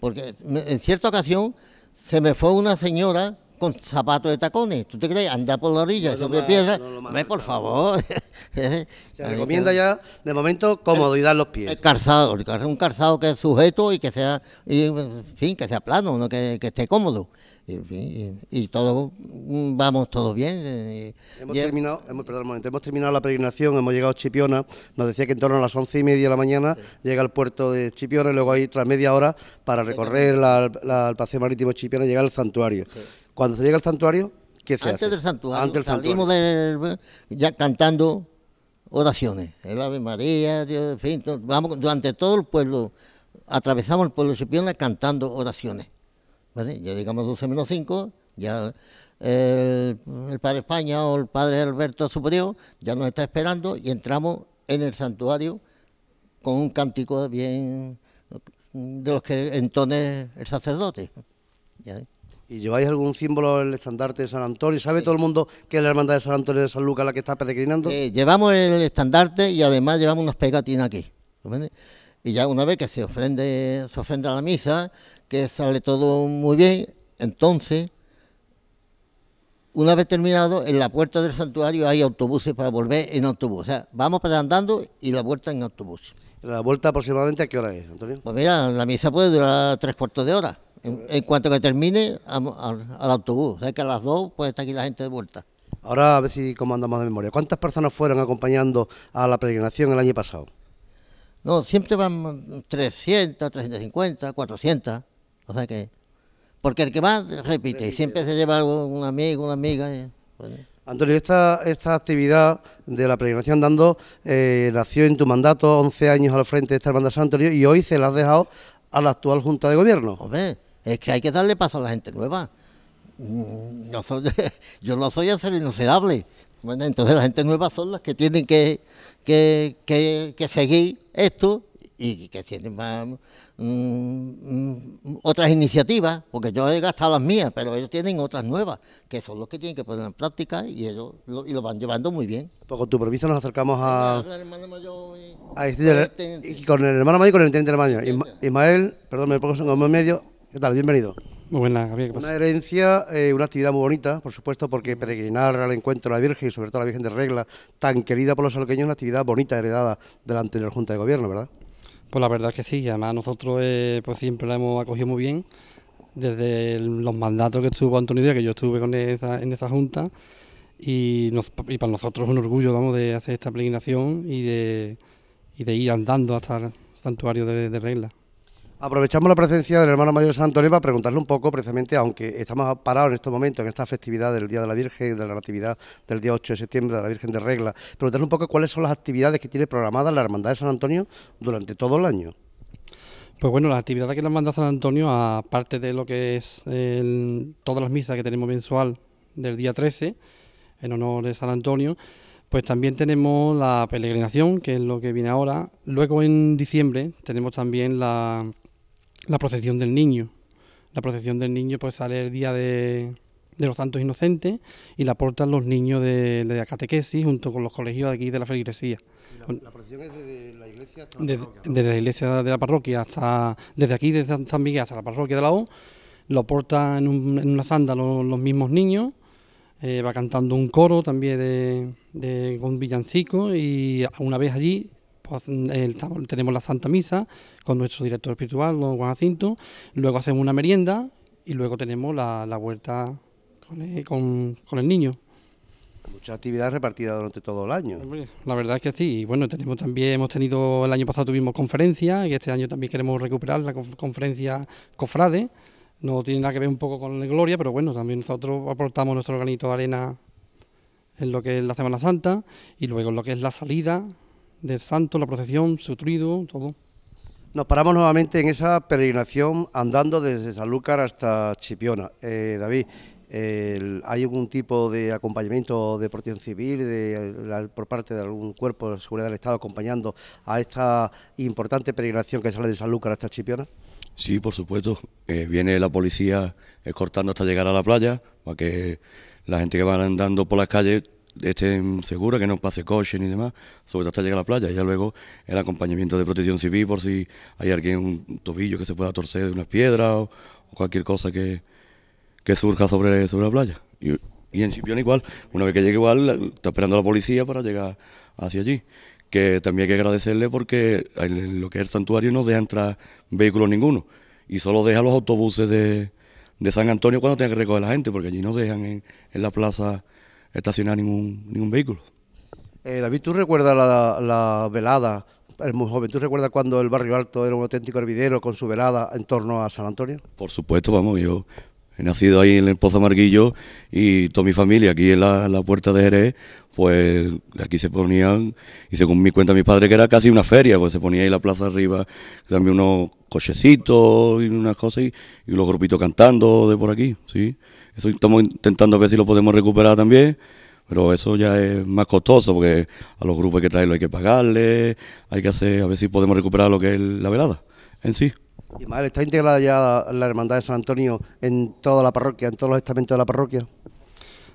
Porque en cierta ocasión se me fue una señora con zapatos de tacones. ¿Tú te crees? Andar por la orilla No sobre piedra. no Hombre, por favor. Se recomienda ya, de momento, comodidad en los pies. El calzado, el calzado, un calzado que es sujeto y que sea, y, en fin, que sea plano, no que, que esté cómodo. Y, en fin, y, y todo, mm, vamos todos bien. eh, Hemos terminado, hemos, perdón, un momento, hemos terminado la peregrinación, hemos llegado a Chipiona, nos decía que en torno a las once y media de la mañana llega al puerto de Chipiona y luego hay tras media hora para recorrer la, la- el paseo marítimo de Chipiona y llegar al santuario. Cuando se llega al santuario, ¿qué se antes hace? del santuario, Antes del salimos santuario. del- ya cantando oraciones, el Ave María, Dios, en fin, vamos durante todo el pueblo, atravesamos el pueblo de Chipiona cantando oraciones. ¿Vale? Ya llegamos 12 menos 5, ya el, el Padre España o el Padre Alberto Superior ya nos está esperando y entramos en el santuario con un cántico bien de los que entone el sacerdote. ¿ya? ¿Y lleváis algún símbolo, el estandarte de San Antonio? ¿Sabe todo el mundo que es la hermandad de San Antonio de San Lucas la que está peregrinando? Eh, llevamos el estandarte y además llevamos unas pegatinas aquí. Y ya una vez que se ofrende, se ofrenda la misa, que sale todo muy bien, entonces, una vez terminado, en la puerta del santuario hay autobuses para volver en autobús. O sea, vamos para andando y la vuelta en autobús. ¿La vuelta aproximadamente a qué hora es, Antonio? Pues mira, la misa puede durar tres cuartos de hora. En, en cuanto que termine, al, al autobús. O sea que a las dos puede estar aquí la gente de vuelta. Ahora a ver si cómo andamos de memoria. ¿Cuántas personas fueron acompañando a la peregrinación el año pasado? No, siempre van 300, 350, 400. O sea que. Porque el que va repite, y siempre se lleva un amigo, una amiga. y, pues, Antonio, esta, esta actividad de la peregrinación dando eh, nació en tu mandato, 11 años al frente de esta hermandad San Antonio, y hoy se la has dejado a la actual Junta de Gobierno. hombre, es que hay que darle paso a la gente nueva. Mm, soy- yo no soy acero inoxidable. Bueno, entonces la gente nueva son las que tienen que, que, que- que seguir esto y que tienen más, mm, mm, otras iniciativas, porque yo he gastado las mías, pero ellos tienen otras nuevas, que son los que tienen que poner en práctica y ellos lo, y lo van llevando muy bien. Pues con tu permiso nos acercamos a, hermano mayor y- a este- y con el hermano mayor y con el teniente hermano. Isma- Ismael, perdón, me pongo en medio. ¿Qué tal? Bienvenido. Muy buena, Javier, ¿qué pasa? Una herencia, eh, una actividad muy bonita, por supuesto, porque peregrinar al encuentro de la Virgen y sobre todo la Virgen de Regla, tan querida por los salqueños, es una actividad bonita, heredada de la anterior Junta de Gobierno, ¿verdad? Pues la verdad es que sí, y además nosotros eh, pues siempre la hemos acogido muy bien, desde los mandatos que estuvo Antonio Díaz, que yo estuve con esa, en esa junta, y, para nosotros es un orgullo vamos, de hacer esta peregrinación y de, y de ir andando hasta el santuario de, de Regla. Aprovechamos la presencia del hermano mayor de San Antonio para preguntarle un poco, precisamente, aunque estamos parados en estos momentos, en esta festividad del Día de la Virgen, de la Natividad del día 8 de septiembre, de la Virgen de Regla, preguntarle un poco cuáles son las actividades que tiene programadas la Hermandad de San Antonio durante todo el año. Pues bueno, las actividades que nos manda San Antonio, aparte de lo que es todas las misas que tenemos mensual del día 13, en honor de San Antonio, pues también tenemos la peregrinación, que es lo que viene ahora. Luego en diciembre tenemos también la, la procesión del niño. La procesión del niño pues sale el día de de los santos inocentes y la aportan los niños de, de la catequesis junto con los colegios de aquí de la feligresía. La, procesión es desde la iglesia hasta la Desde, parroquia, ¿no? desde la iglesia de la parroquia hasta, desde aquí, desde San- Miguel hasta la parroquia de la O, lo portan en, un- en una sanda los, los mismos niños, eh, va cantando un coro también de, de con villancico y una vez allí pues, estamos- tenemos la Santa Misa con nuestro director espiritual, don Juan Jacinto, luego hacemos una merienda y luego tenemos la, la vuelta con el, con- con el niño. Muchas actividades repartidas durante todo el año. La verdad es que sí. Y bueno, tenemos también, hemos tenido, el año pasado tuvimos conferencia y este año también queremos recuperar la conf- conferencia Cofrade. No tiene nada que ver un poco con la Gloria, pero bueno, también nosotros aportamos nuestro granito de arena en lo que es la Semana Santa y luego en lo que es la salida del santo, la procesión, su trido, todo. Nos paramos nuevamente en esa peregrinación andando desde Sanlúcar hasta Chipiona. Eh, David, ¿hay algún tipo de acompañamiento de protección civil de, la- por parte de algún cuerpo de seguridad del Estado acompañando a esta importante peregrinación que sale de Sanlúcar hasta Chipiona? Sí, por supuesto. Eh, viene la policía escortando hasta llegar a la playa para que la gente que va andando por las calles estén segura, que no pase coche ni demás, sobre todo hasta llegar a la playa. Ya luego el acompañamiento de protección civil por si hay alguien, un tobillo que se pueda torcer de unas piedras o, cualquier cosa que, que surja sobre, sobre la playa. Y, y en Chipiona igual, una vez que llegue igual, está esperando la policía para llegar hacia allí. Que también hay que agradecerle porque en lo que es el santuario no deja entrar vehículos ninguno y solo deja los autobuses de, de San Antonio cuando tenga que recoger a la gente, porque allí no dejan en, en la plaza estacionar ningún, ningún vehículo. Eh, David, ¿tú recuerdas la, la velada? Eres muy joven. ¿Tú recuerdas cuando el Barrio Alto era un auténtico hervidero con su velada en torno a San Antonio? Por supuesto, vamos, yo he nacido ahí en el Pozo Marguillo y toda mi familia aquí en la, la puerta de Jerez, pues aquí se ponían, y según mi cuenta mi padre que era casi una feria, pues se ponía ahí la plaza arriba, también unos cochecitos y unas cosas y, y los grupitos cantando de por aquí, sí. Eso estamos intentando ver si lo podemos recuperar también. Pero eso ya es más costoso porque a los grupos hay que traerlo, hay que pagarle, hay que hacer, a ver si podemos recuperar lo que es la velada en sí. Y Ismael, ¿está integrada ya la Hermandad de San Antonio en toda la parroquia, en todos los estamentos de la parroquia?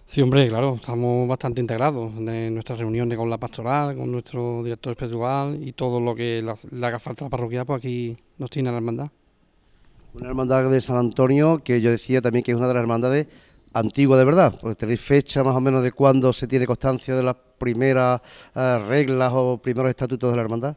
Sí, hombre, claro, estamos bastante integrados en nuestras reuniones con la pastoral, con nuestro director espiritual y todo lo que la- le haga falta a la parroquia, pues aquí nos tiene la hermandad. Una hermandad de San Antonio que yo decía también que es una de las hermandades antiguas de verdad, porque tenéis fecha más o menos de cuándo se tiene constancia de las primeras eh, reglas o primeros estatutos de la hermandad.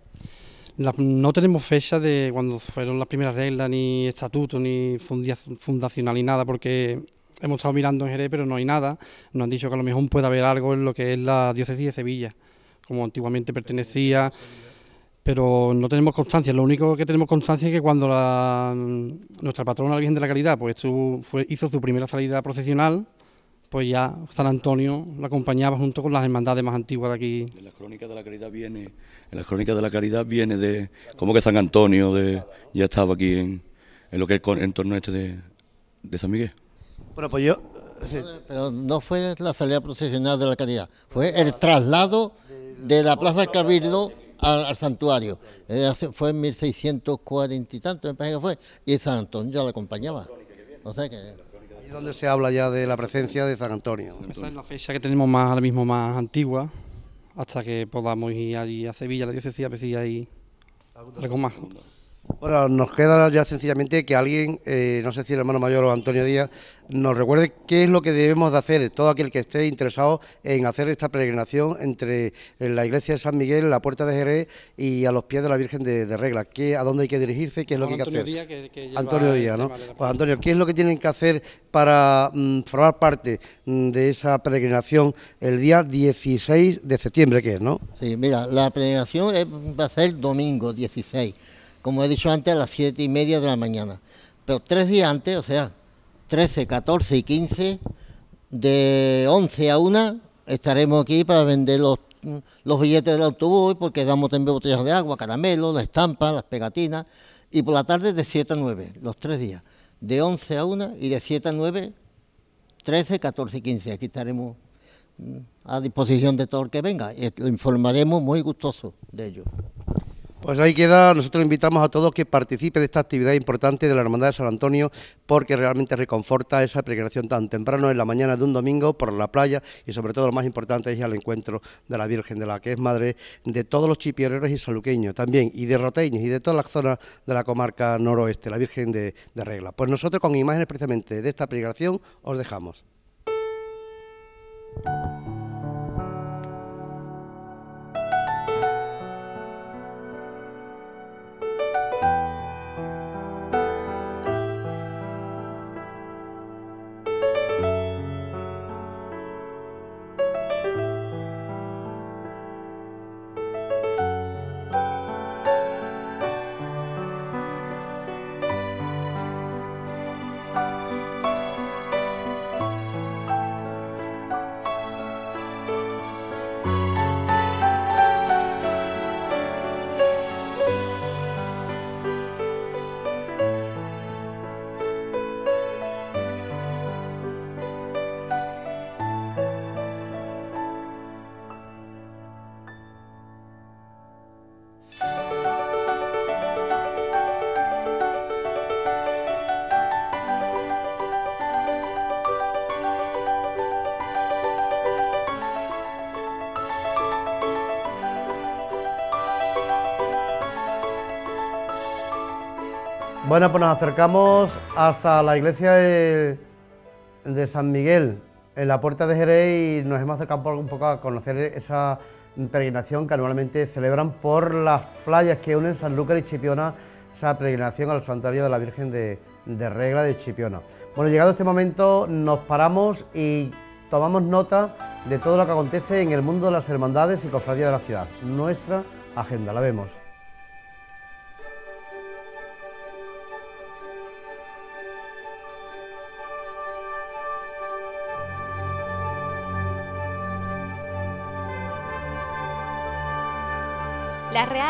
No tenemos fecha de cuando fueron las primeras reglas, ni estatutos, ni fundacional, ni nada, porque hemos estado mirando en Jerez, pero no hay nada. Nos han dicho que a lo mejor puede haber algo en lo que es la diócesis de Sevilla, como antiguamente pertenecía, pero no tenemos constancia. Lo único que tenemos constancia es que cuando la- nuestra patrona, la Virgen de la Caridad, pues su- fue- hizo su primera salida procesional, pues ya San Antonio la acompañaba junto con las hermandades más antiguas de aquí En las crónicas de la caridad viene, en las crónicas de la caridad viene de, como que San Antonio de, ya estaba aquí en, en lo que es con- en torno este de, de San Miguel. Bueno, pues yo... sí. Pero no fue la salida procesional de la caridad, fue el traslado de la Plaza del Cabildo al, al santuario. Eh, hace- fue en 1640 y tanto, me parece que fue, y San Antonio ya la acompañaba. O sea que... Ahí es donde se habla ya de la presencia de San Antonio. Esa es la fecha que tenemos más ahora mismo más antigua, hasta que podamos ir allí a Sevilla, la diócesis, a ver si hay algo más. Bueno, nos queda ya sencillamente que alguien, eh, no sé si el hermano mayor o Antonio Díaz, nos recuerde qué es lo que debemos de hacer, todo aquel que esté interesado en hacer esta peregrinación entre eh, la iglesia de San Miguel, la puerta de Jerez y a los pies de la Virgen de, de Regla. ¿Qué, ¿A dónde hay que dirigirse? ¿Qué es lo que hay que Antonio hacer? Díaz, que- que lleva Antonio Díaz, ¿no? Pues Antonio, ¿qué es lo que tienen que hacer para mm, formar parte mm, de esa peregrinación el día 16 de septiembre, que es, no? Sí, mira, la peregrinación es- va a ser domingo 16, como he dicho antes, a las 7 y media de la mañana. Pero tres días antes, o sea, 13, 14 y 15, de 11 a 1, estaremos aquí para vender los, los billetes del autobús, porque damos también botellas de agua, caramelos, las estampas, las pegatinas, y por la tarde de 7 a 9, los tres días, de 11 a 1 y de 7 a 9, 13, 14 y 15. Aquí estaremos mm, a disposición de todo el que venga. y lo informaremos muy gustoso de ello. Pues ahí queda, nosotros invitamos a todos que participe de esta actividad importante de la Hermandad de San Antonio porque realmente reconforta esa peregrinación tan temprano en la mañana de un domingo por la playa y sobre todo lo más importante es el encuentro de la Virgen, de la que es madre de todos los chipioneros y saluqueños también y de roteños y de todas las zonas de la comarca noroeste, la Virgen de, de Regla. Pues nosotros con imágenes precisamente de esta peregrinación os dejamos. Bueno, pues nos acercamos hasta la iglesia de, San Miguel, en la puerta de Jerez, y nos hemos acercado un poco a conocer esa peregrinación que anualmente celebran por las playas que unen Sanlúcar y Chipiona, esa peregrinación al santuario de la Virgen de, de Regla de Chipiona. Bueno, llegado este momento nos paramos y tomamos nota de todo lo que acontece en el mundo de las hermandades y cofradías de la ciudad. Nuestra agenda, la vemos.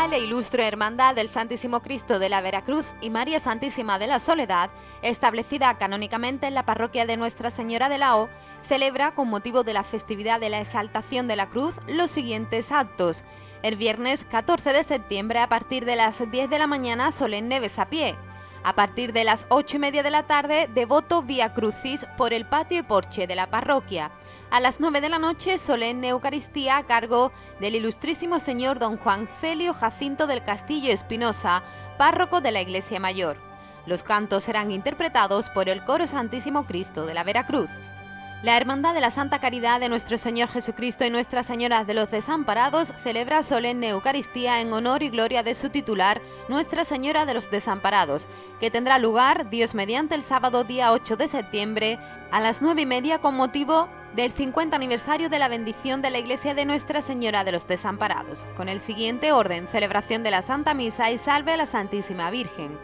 La e Ilustre Hermandad del Santísimo Cristo de la Veracruz y María Santísima de la Soledad, establecida canónicamente en la parroquia de Nuestra Señora de la O, celebra con motivo de la festividad de la Exaltación de la Cruz los siguientes actos. El viernes 14 de septiembre a partir de las 10 de la mañana solemne besapié. A partir de las 8 y media de la tarde, devoto vía crucis por el patio y porche de la parroquia. A las 9 de la noche, solemne Eucaristía a cargo del ilustrísimo señor don Juan Celio Jacinto del Castillo Espinosa, párroco de la Iglesia Mayor. Los cantos serán interpretados por el Coro Santísimo Cristo de la Veracruz. La Hermandad de la Santa Caridad de Nuestro Señor Jesucristo y Nuestra Señora de los Desamparados celebra solemne Eucaristía en honor y gloria de su titular, Nuestra Señora de los Desamparados, que tendrá lugar, Dios mediante, el sábado día 8 de septiembre a las 9 y media con motivo del 50 aniversario de la bendición de la Iglesia de Nuestra Señora de los Desamparados, con el siguiente orden, celebración de la Santa Misa y salve a la Santísima Virgen.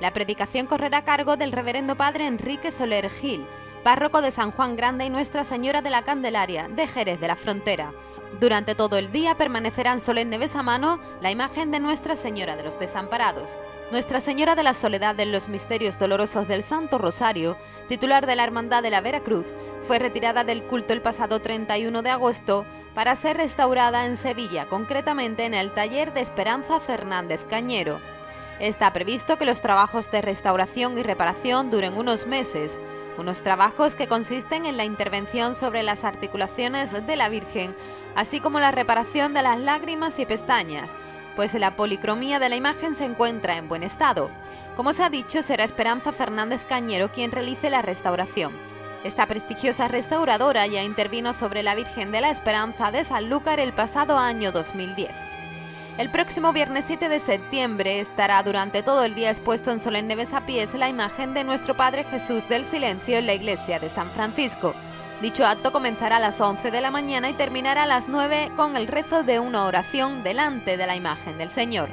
La predicación correrá a cargo del Reverendo Padre Enrique Soler Gil, párroco de San Juan Grande y Nuestra Señora de la Candelaria, de Jerez de la Frontera. Durante todo el día permanecerán solemne mano la imagen de Nuestra Señora de los Desamparados. Nuestra Señora de la Soledad en los Misterios Dolorosos del Santo Rosario, titular de la Hermandad de la Veracruz, fue retirada del culto el pasado 31 de agosto para ser restaurada en Sevilla, concretamente en el taller de Esperanza Fernández Cañero. Está previsto que los trabajos de restauración y reparación duren unos meses, unos trabajos que consisten en la intervención sobre las articulaciones de la Virgen, así como la reparación de las lágrimas y pestañas, pues la policromía de la imagen se encuentra en buen estado. Como se ha dicho, será Esperanza Fernández Cañero quien realice la restauración. Esta prestigiosa restauradora ya intervino sobre la Virgen de la Esperanza de Sanlúcar el pasado año 2010. El próximo viernes 7 de septiembre estará durante todo el día expuesto en solemne besapiés la imagen de nuestro Padre Jesús del Silencio en la iglesia de San Francisco. Dicho acto comenzará a las 11 de la mañana y terminará a las 9 con el rezo de una oración delante de la imagen del Señor.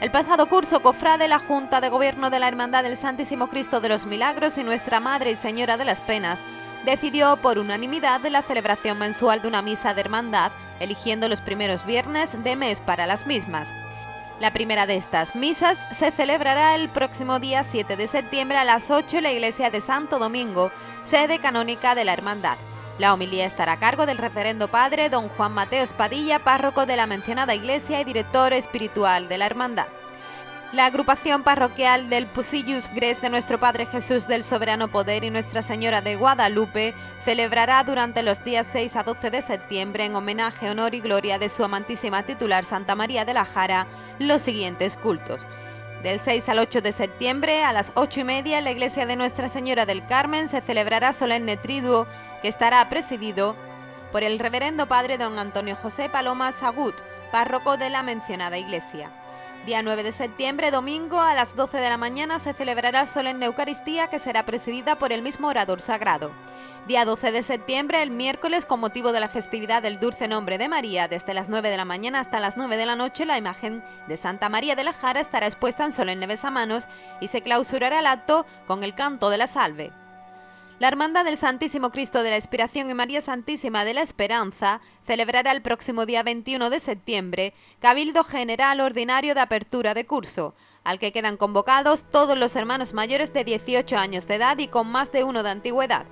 El pasado curso, cofrade la Junta de Gobierno de la Hermandad del Santísimo Cristo de los Milagros y Nuestra Madre y Señora de las Penas decidió por unanimidad la celebración mensual de una misa de hermandad, eligiendo los primeros viernes de mes para las mismas. La primera de estas misas se celebrará el próximo día 7 de septiembre a las 8 en la iglesia de Santo Domingo, sede canónica de la hermandad. La homilía estará a cargo del referendo padre don Juan Mateo Espadilla, párroco de la mencionada iglesia y director espiritual de la hermandad. La agrupación parroquial del Pusillus Gres de Nuestro Padre Jesús del Soberano Poder y Nuestra Señora de Guadalupe celebrará durante los días 6 a 12 de septiembre en homenaje, honor y gloria de su amantísima titular Santa María de la Jara los siguientes cultos. Del 6 al 8 de septiembre a las 8 y media en la iglesia de Nuestra Señora del Carmen se celebrará solemne triduo que estará presidido por el reverendo padre don Antonio José Paloma Sagut, párroco de la mencionada iglesia. Día 9 de septiembre, domingo, a las 12 de la mañana se celebrará solemne Eucaristía que será presidida por el mismo orador sagrado. Día 12 de septiembre, el miércoles, con motivo de la festividad del dulce nombre de María, desde las 9 de la mañana hasta las 9 de la noche, la imagen de Santa María de la Jara estará expuesta en solemne besamanos y se clausurará el acto con el canto de la salve. La Hermandad del Santísimo Cristo de la Expiración y María Santísima de la Esperanza celebrará el próximo día 21 de septiembre Cabildo General Ordinario de Apertura de Curso, al que quedan convocados todos los hermanos mayores de 18 años de edad y con más de uno de antigüedad.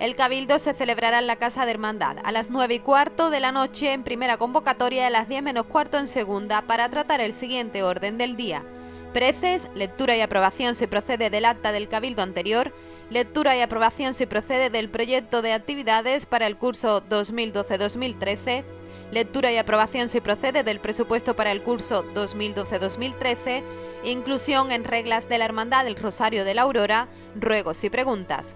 El cabildo se celebrará en la Casa de Hermandad a las 9 y cuarto de la noche en primera convocatoria y a las 10 menos cuarto en segunda para tratar el siguiente orden del día. Preces, lectura y aprobación si procede del acta del cabildo anterior, lectura y aprobación si procede del proyecto de actividades para el curso 2012-2013, lectura y aprobación si procede del presupuesto para el curso 2012-2013, inclusión en reglas de la Hermandad del Rosario de la Aurora, ruegos y preguntas.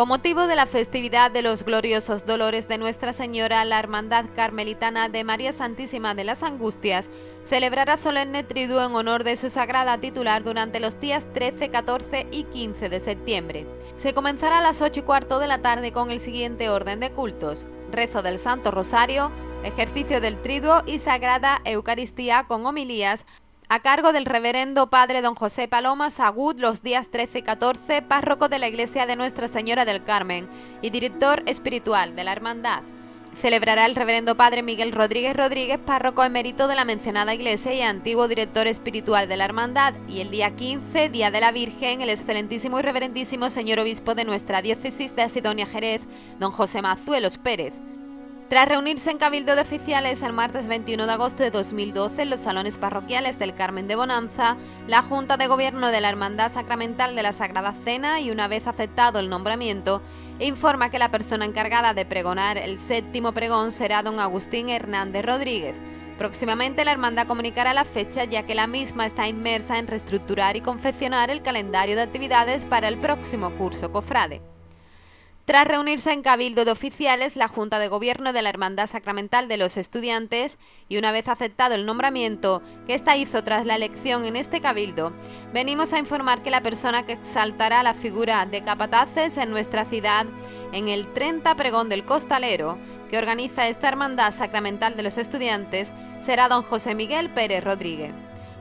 Con motivo de la festividad de los gloriosos dolores de Nuestra Señora, la Hermandad Carmelitana de María Santísima de las Angustias celebrará solemne triduo en honor de su sagrada titular durante los días 13, 14 y 15 de septiembre. Se comenzará a las 8 y cuarto de la tarde con el siguiente orden de cultos: rezo del Santo Rosario, ejercicio del triduo y sagrada Eucaristía con homilías a cargo del reverendo padre don José Paloma Sagud los días 13 y 14, párroco de la iglesia de Nuestra Señora del Carmen y director espiritual de la hermandad. Celebrará el reverendo padre Miguel Rodríguez Rodríguez, párroco emérito de la mencionada iglesia y antiguo director espiritual de la hermandad, y el día 15, Día de la Virgen, el excelentísimo y reverendísimo señor obispo de nuestra diócesis de Asidonia Jerez, don José Mazuelos Pérez. Tras reunirse en Cabildo de Oficiales el martes 21 de agosto de 2012 en los salones parroquiales del Carmen de Bonanza, la Junta de Gobierno de la Hermandad Sacramental de la Sagrada Cena y una vez aceptado el nombramiento, informa que la persona encargada de pregonar el séptimo pregón será don Agustín Hernández Rodríguez. Próximamente la hermandad comunicará la fecha ya que la misma está inmersa en reestructurar y confeccionar el calendario de actividades para el próximo curso cofrade. Tras reunirse en Cabildo de Oficiales, la Junta de Gobierno de la Hermandad Sacramental de los Estudiantes, y una vez aceptado el nombramiento que ésta hizo tras la elección en este Cabildo, venimos a informar que la persona que exaltará la figura de capataces en nuestra ciudad en el 30 Pregón del Costalero, que organiza esta Hermandad Sacramental de los Estudiantes, será don José Miguel Pérez Rodríguez.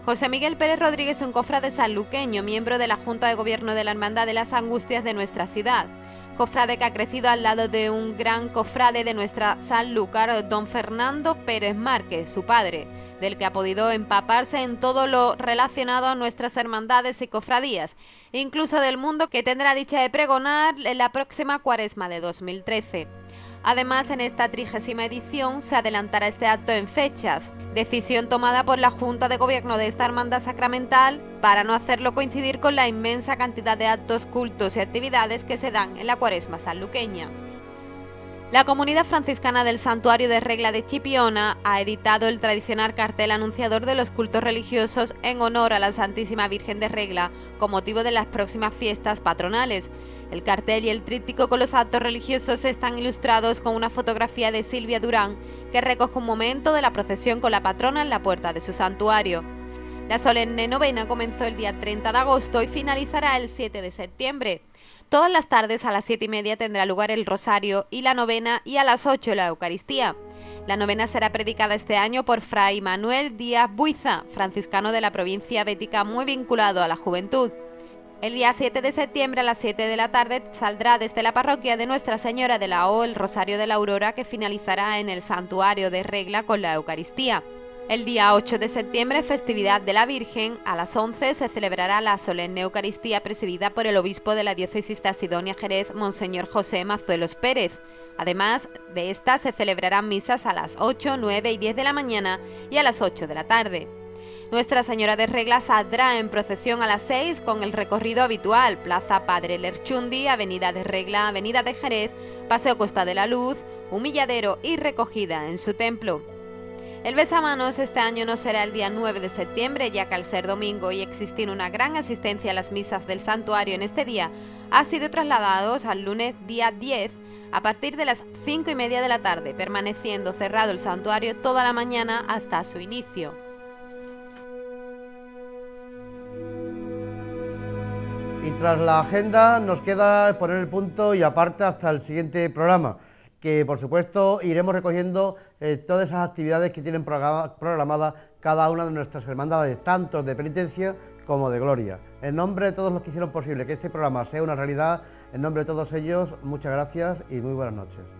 José Miguel Pérez Rodríguez es un cofrade sanluqueño, miembro de la Junta de Gobierno de la Hermandad de las Angustias de nuestra ciudad cofrade que ha crecido al lado de un gran cofrade de nuestra Sanlúcar, don Fernando Pérez Márquez, su padre, del que ha podido empaparse en todo lo relacionado a nuestras hermandades y cofradías, incluso del mundo que tendrá dicha de pregonar en la próxima cuaresma de 2013. Además, en esta trigésima edición se adelantará este acto en fechas, decisión tomada por la Junta de Gobierno de esta hermandad sacramental para no hacerlo coincidir con la inmensa cantidad de actos, cultos y actividades que se dan en la cuaresma sanluqueña. La comunidad franciscana del Santuario de Regla de Chipiona ha editado el tradicional cartel anunciador de los cultos religiosos en honor a la Santísima Virgen de Regla con motivo de las próximas fiestas patronales. El cartel y el tríptico con los actos religiosos están ilustrados con una fotografía de Silvia Durán que recoge un momento de la procesión con la patrona en la puerta de su santuario. La solemne novena comenzó el día 30 de agosto y finalizará el 7 de septiembre. Todas las tardes a las 7 y media tendrá lugar el rosario y la novena y a las 8 la Eucaristía. La novena será predicada este año por Fray Manuel Díaz Buiza, franciscano de la provincia bética muy vinculado a la juventud. El día 7 de septiembre a las 7 de la tarde saldrá desde la parroquia de Nuestra Señora de la O el Rosario de la Aurora que finalizará en el santuario de Regla con la Eucaristía. El día 8 de septiembre, festividad de la Virgen, a las 11 se celebrará la solemne Eucaristía presidida por el obispo de la diócesis de Asidonia Jerez, Monseñor José Mazuelos Pérez. Además de esta, se celebrarán misas a las 8, 9 y 10 de la mañana y a las 8 de la tarde. Nuestra Señora de Regla saldrá en procesión a las 6 con el recorrido habitual, Plaza Padre Lerchundi, Avenida de Regla, Avenida de Jerez, Paseo Costa de la Luz, Humilladero y recogida en su templo. El besamanos este año no será el día 9 de septiembre, ya que al ser domingo y existir una gran asistencia a las misas del santuario en este día, ha sido trasladados al lunes día 10 a partir de las 5 y media de la tarde, permaneciendo cerrado el santuario toda la mañana hasta su inicio. Y tras la agenda nos queda poner el punto y aparte hasta el siguiente programa que por supuesto iremos recogiendo eh, todas esas actividades que tienen programadas cada una de nuestras hermandades, tanto de penitencia como de gloria. En nombre de todos los que hicieron posible que este programa sea una realidad, en nombre de todos ellos, muchas gracias y muy buenas noches.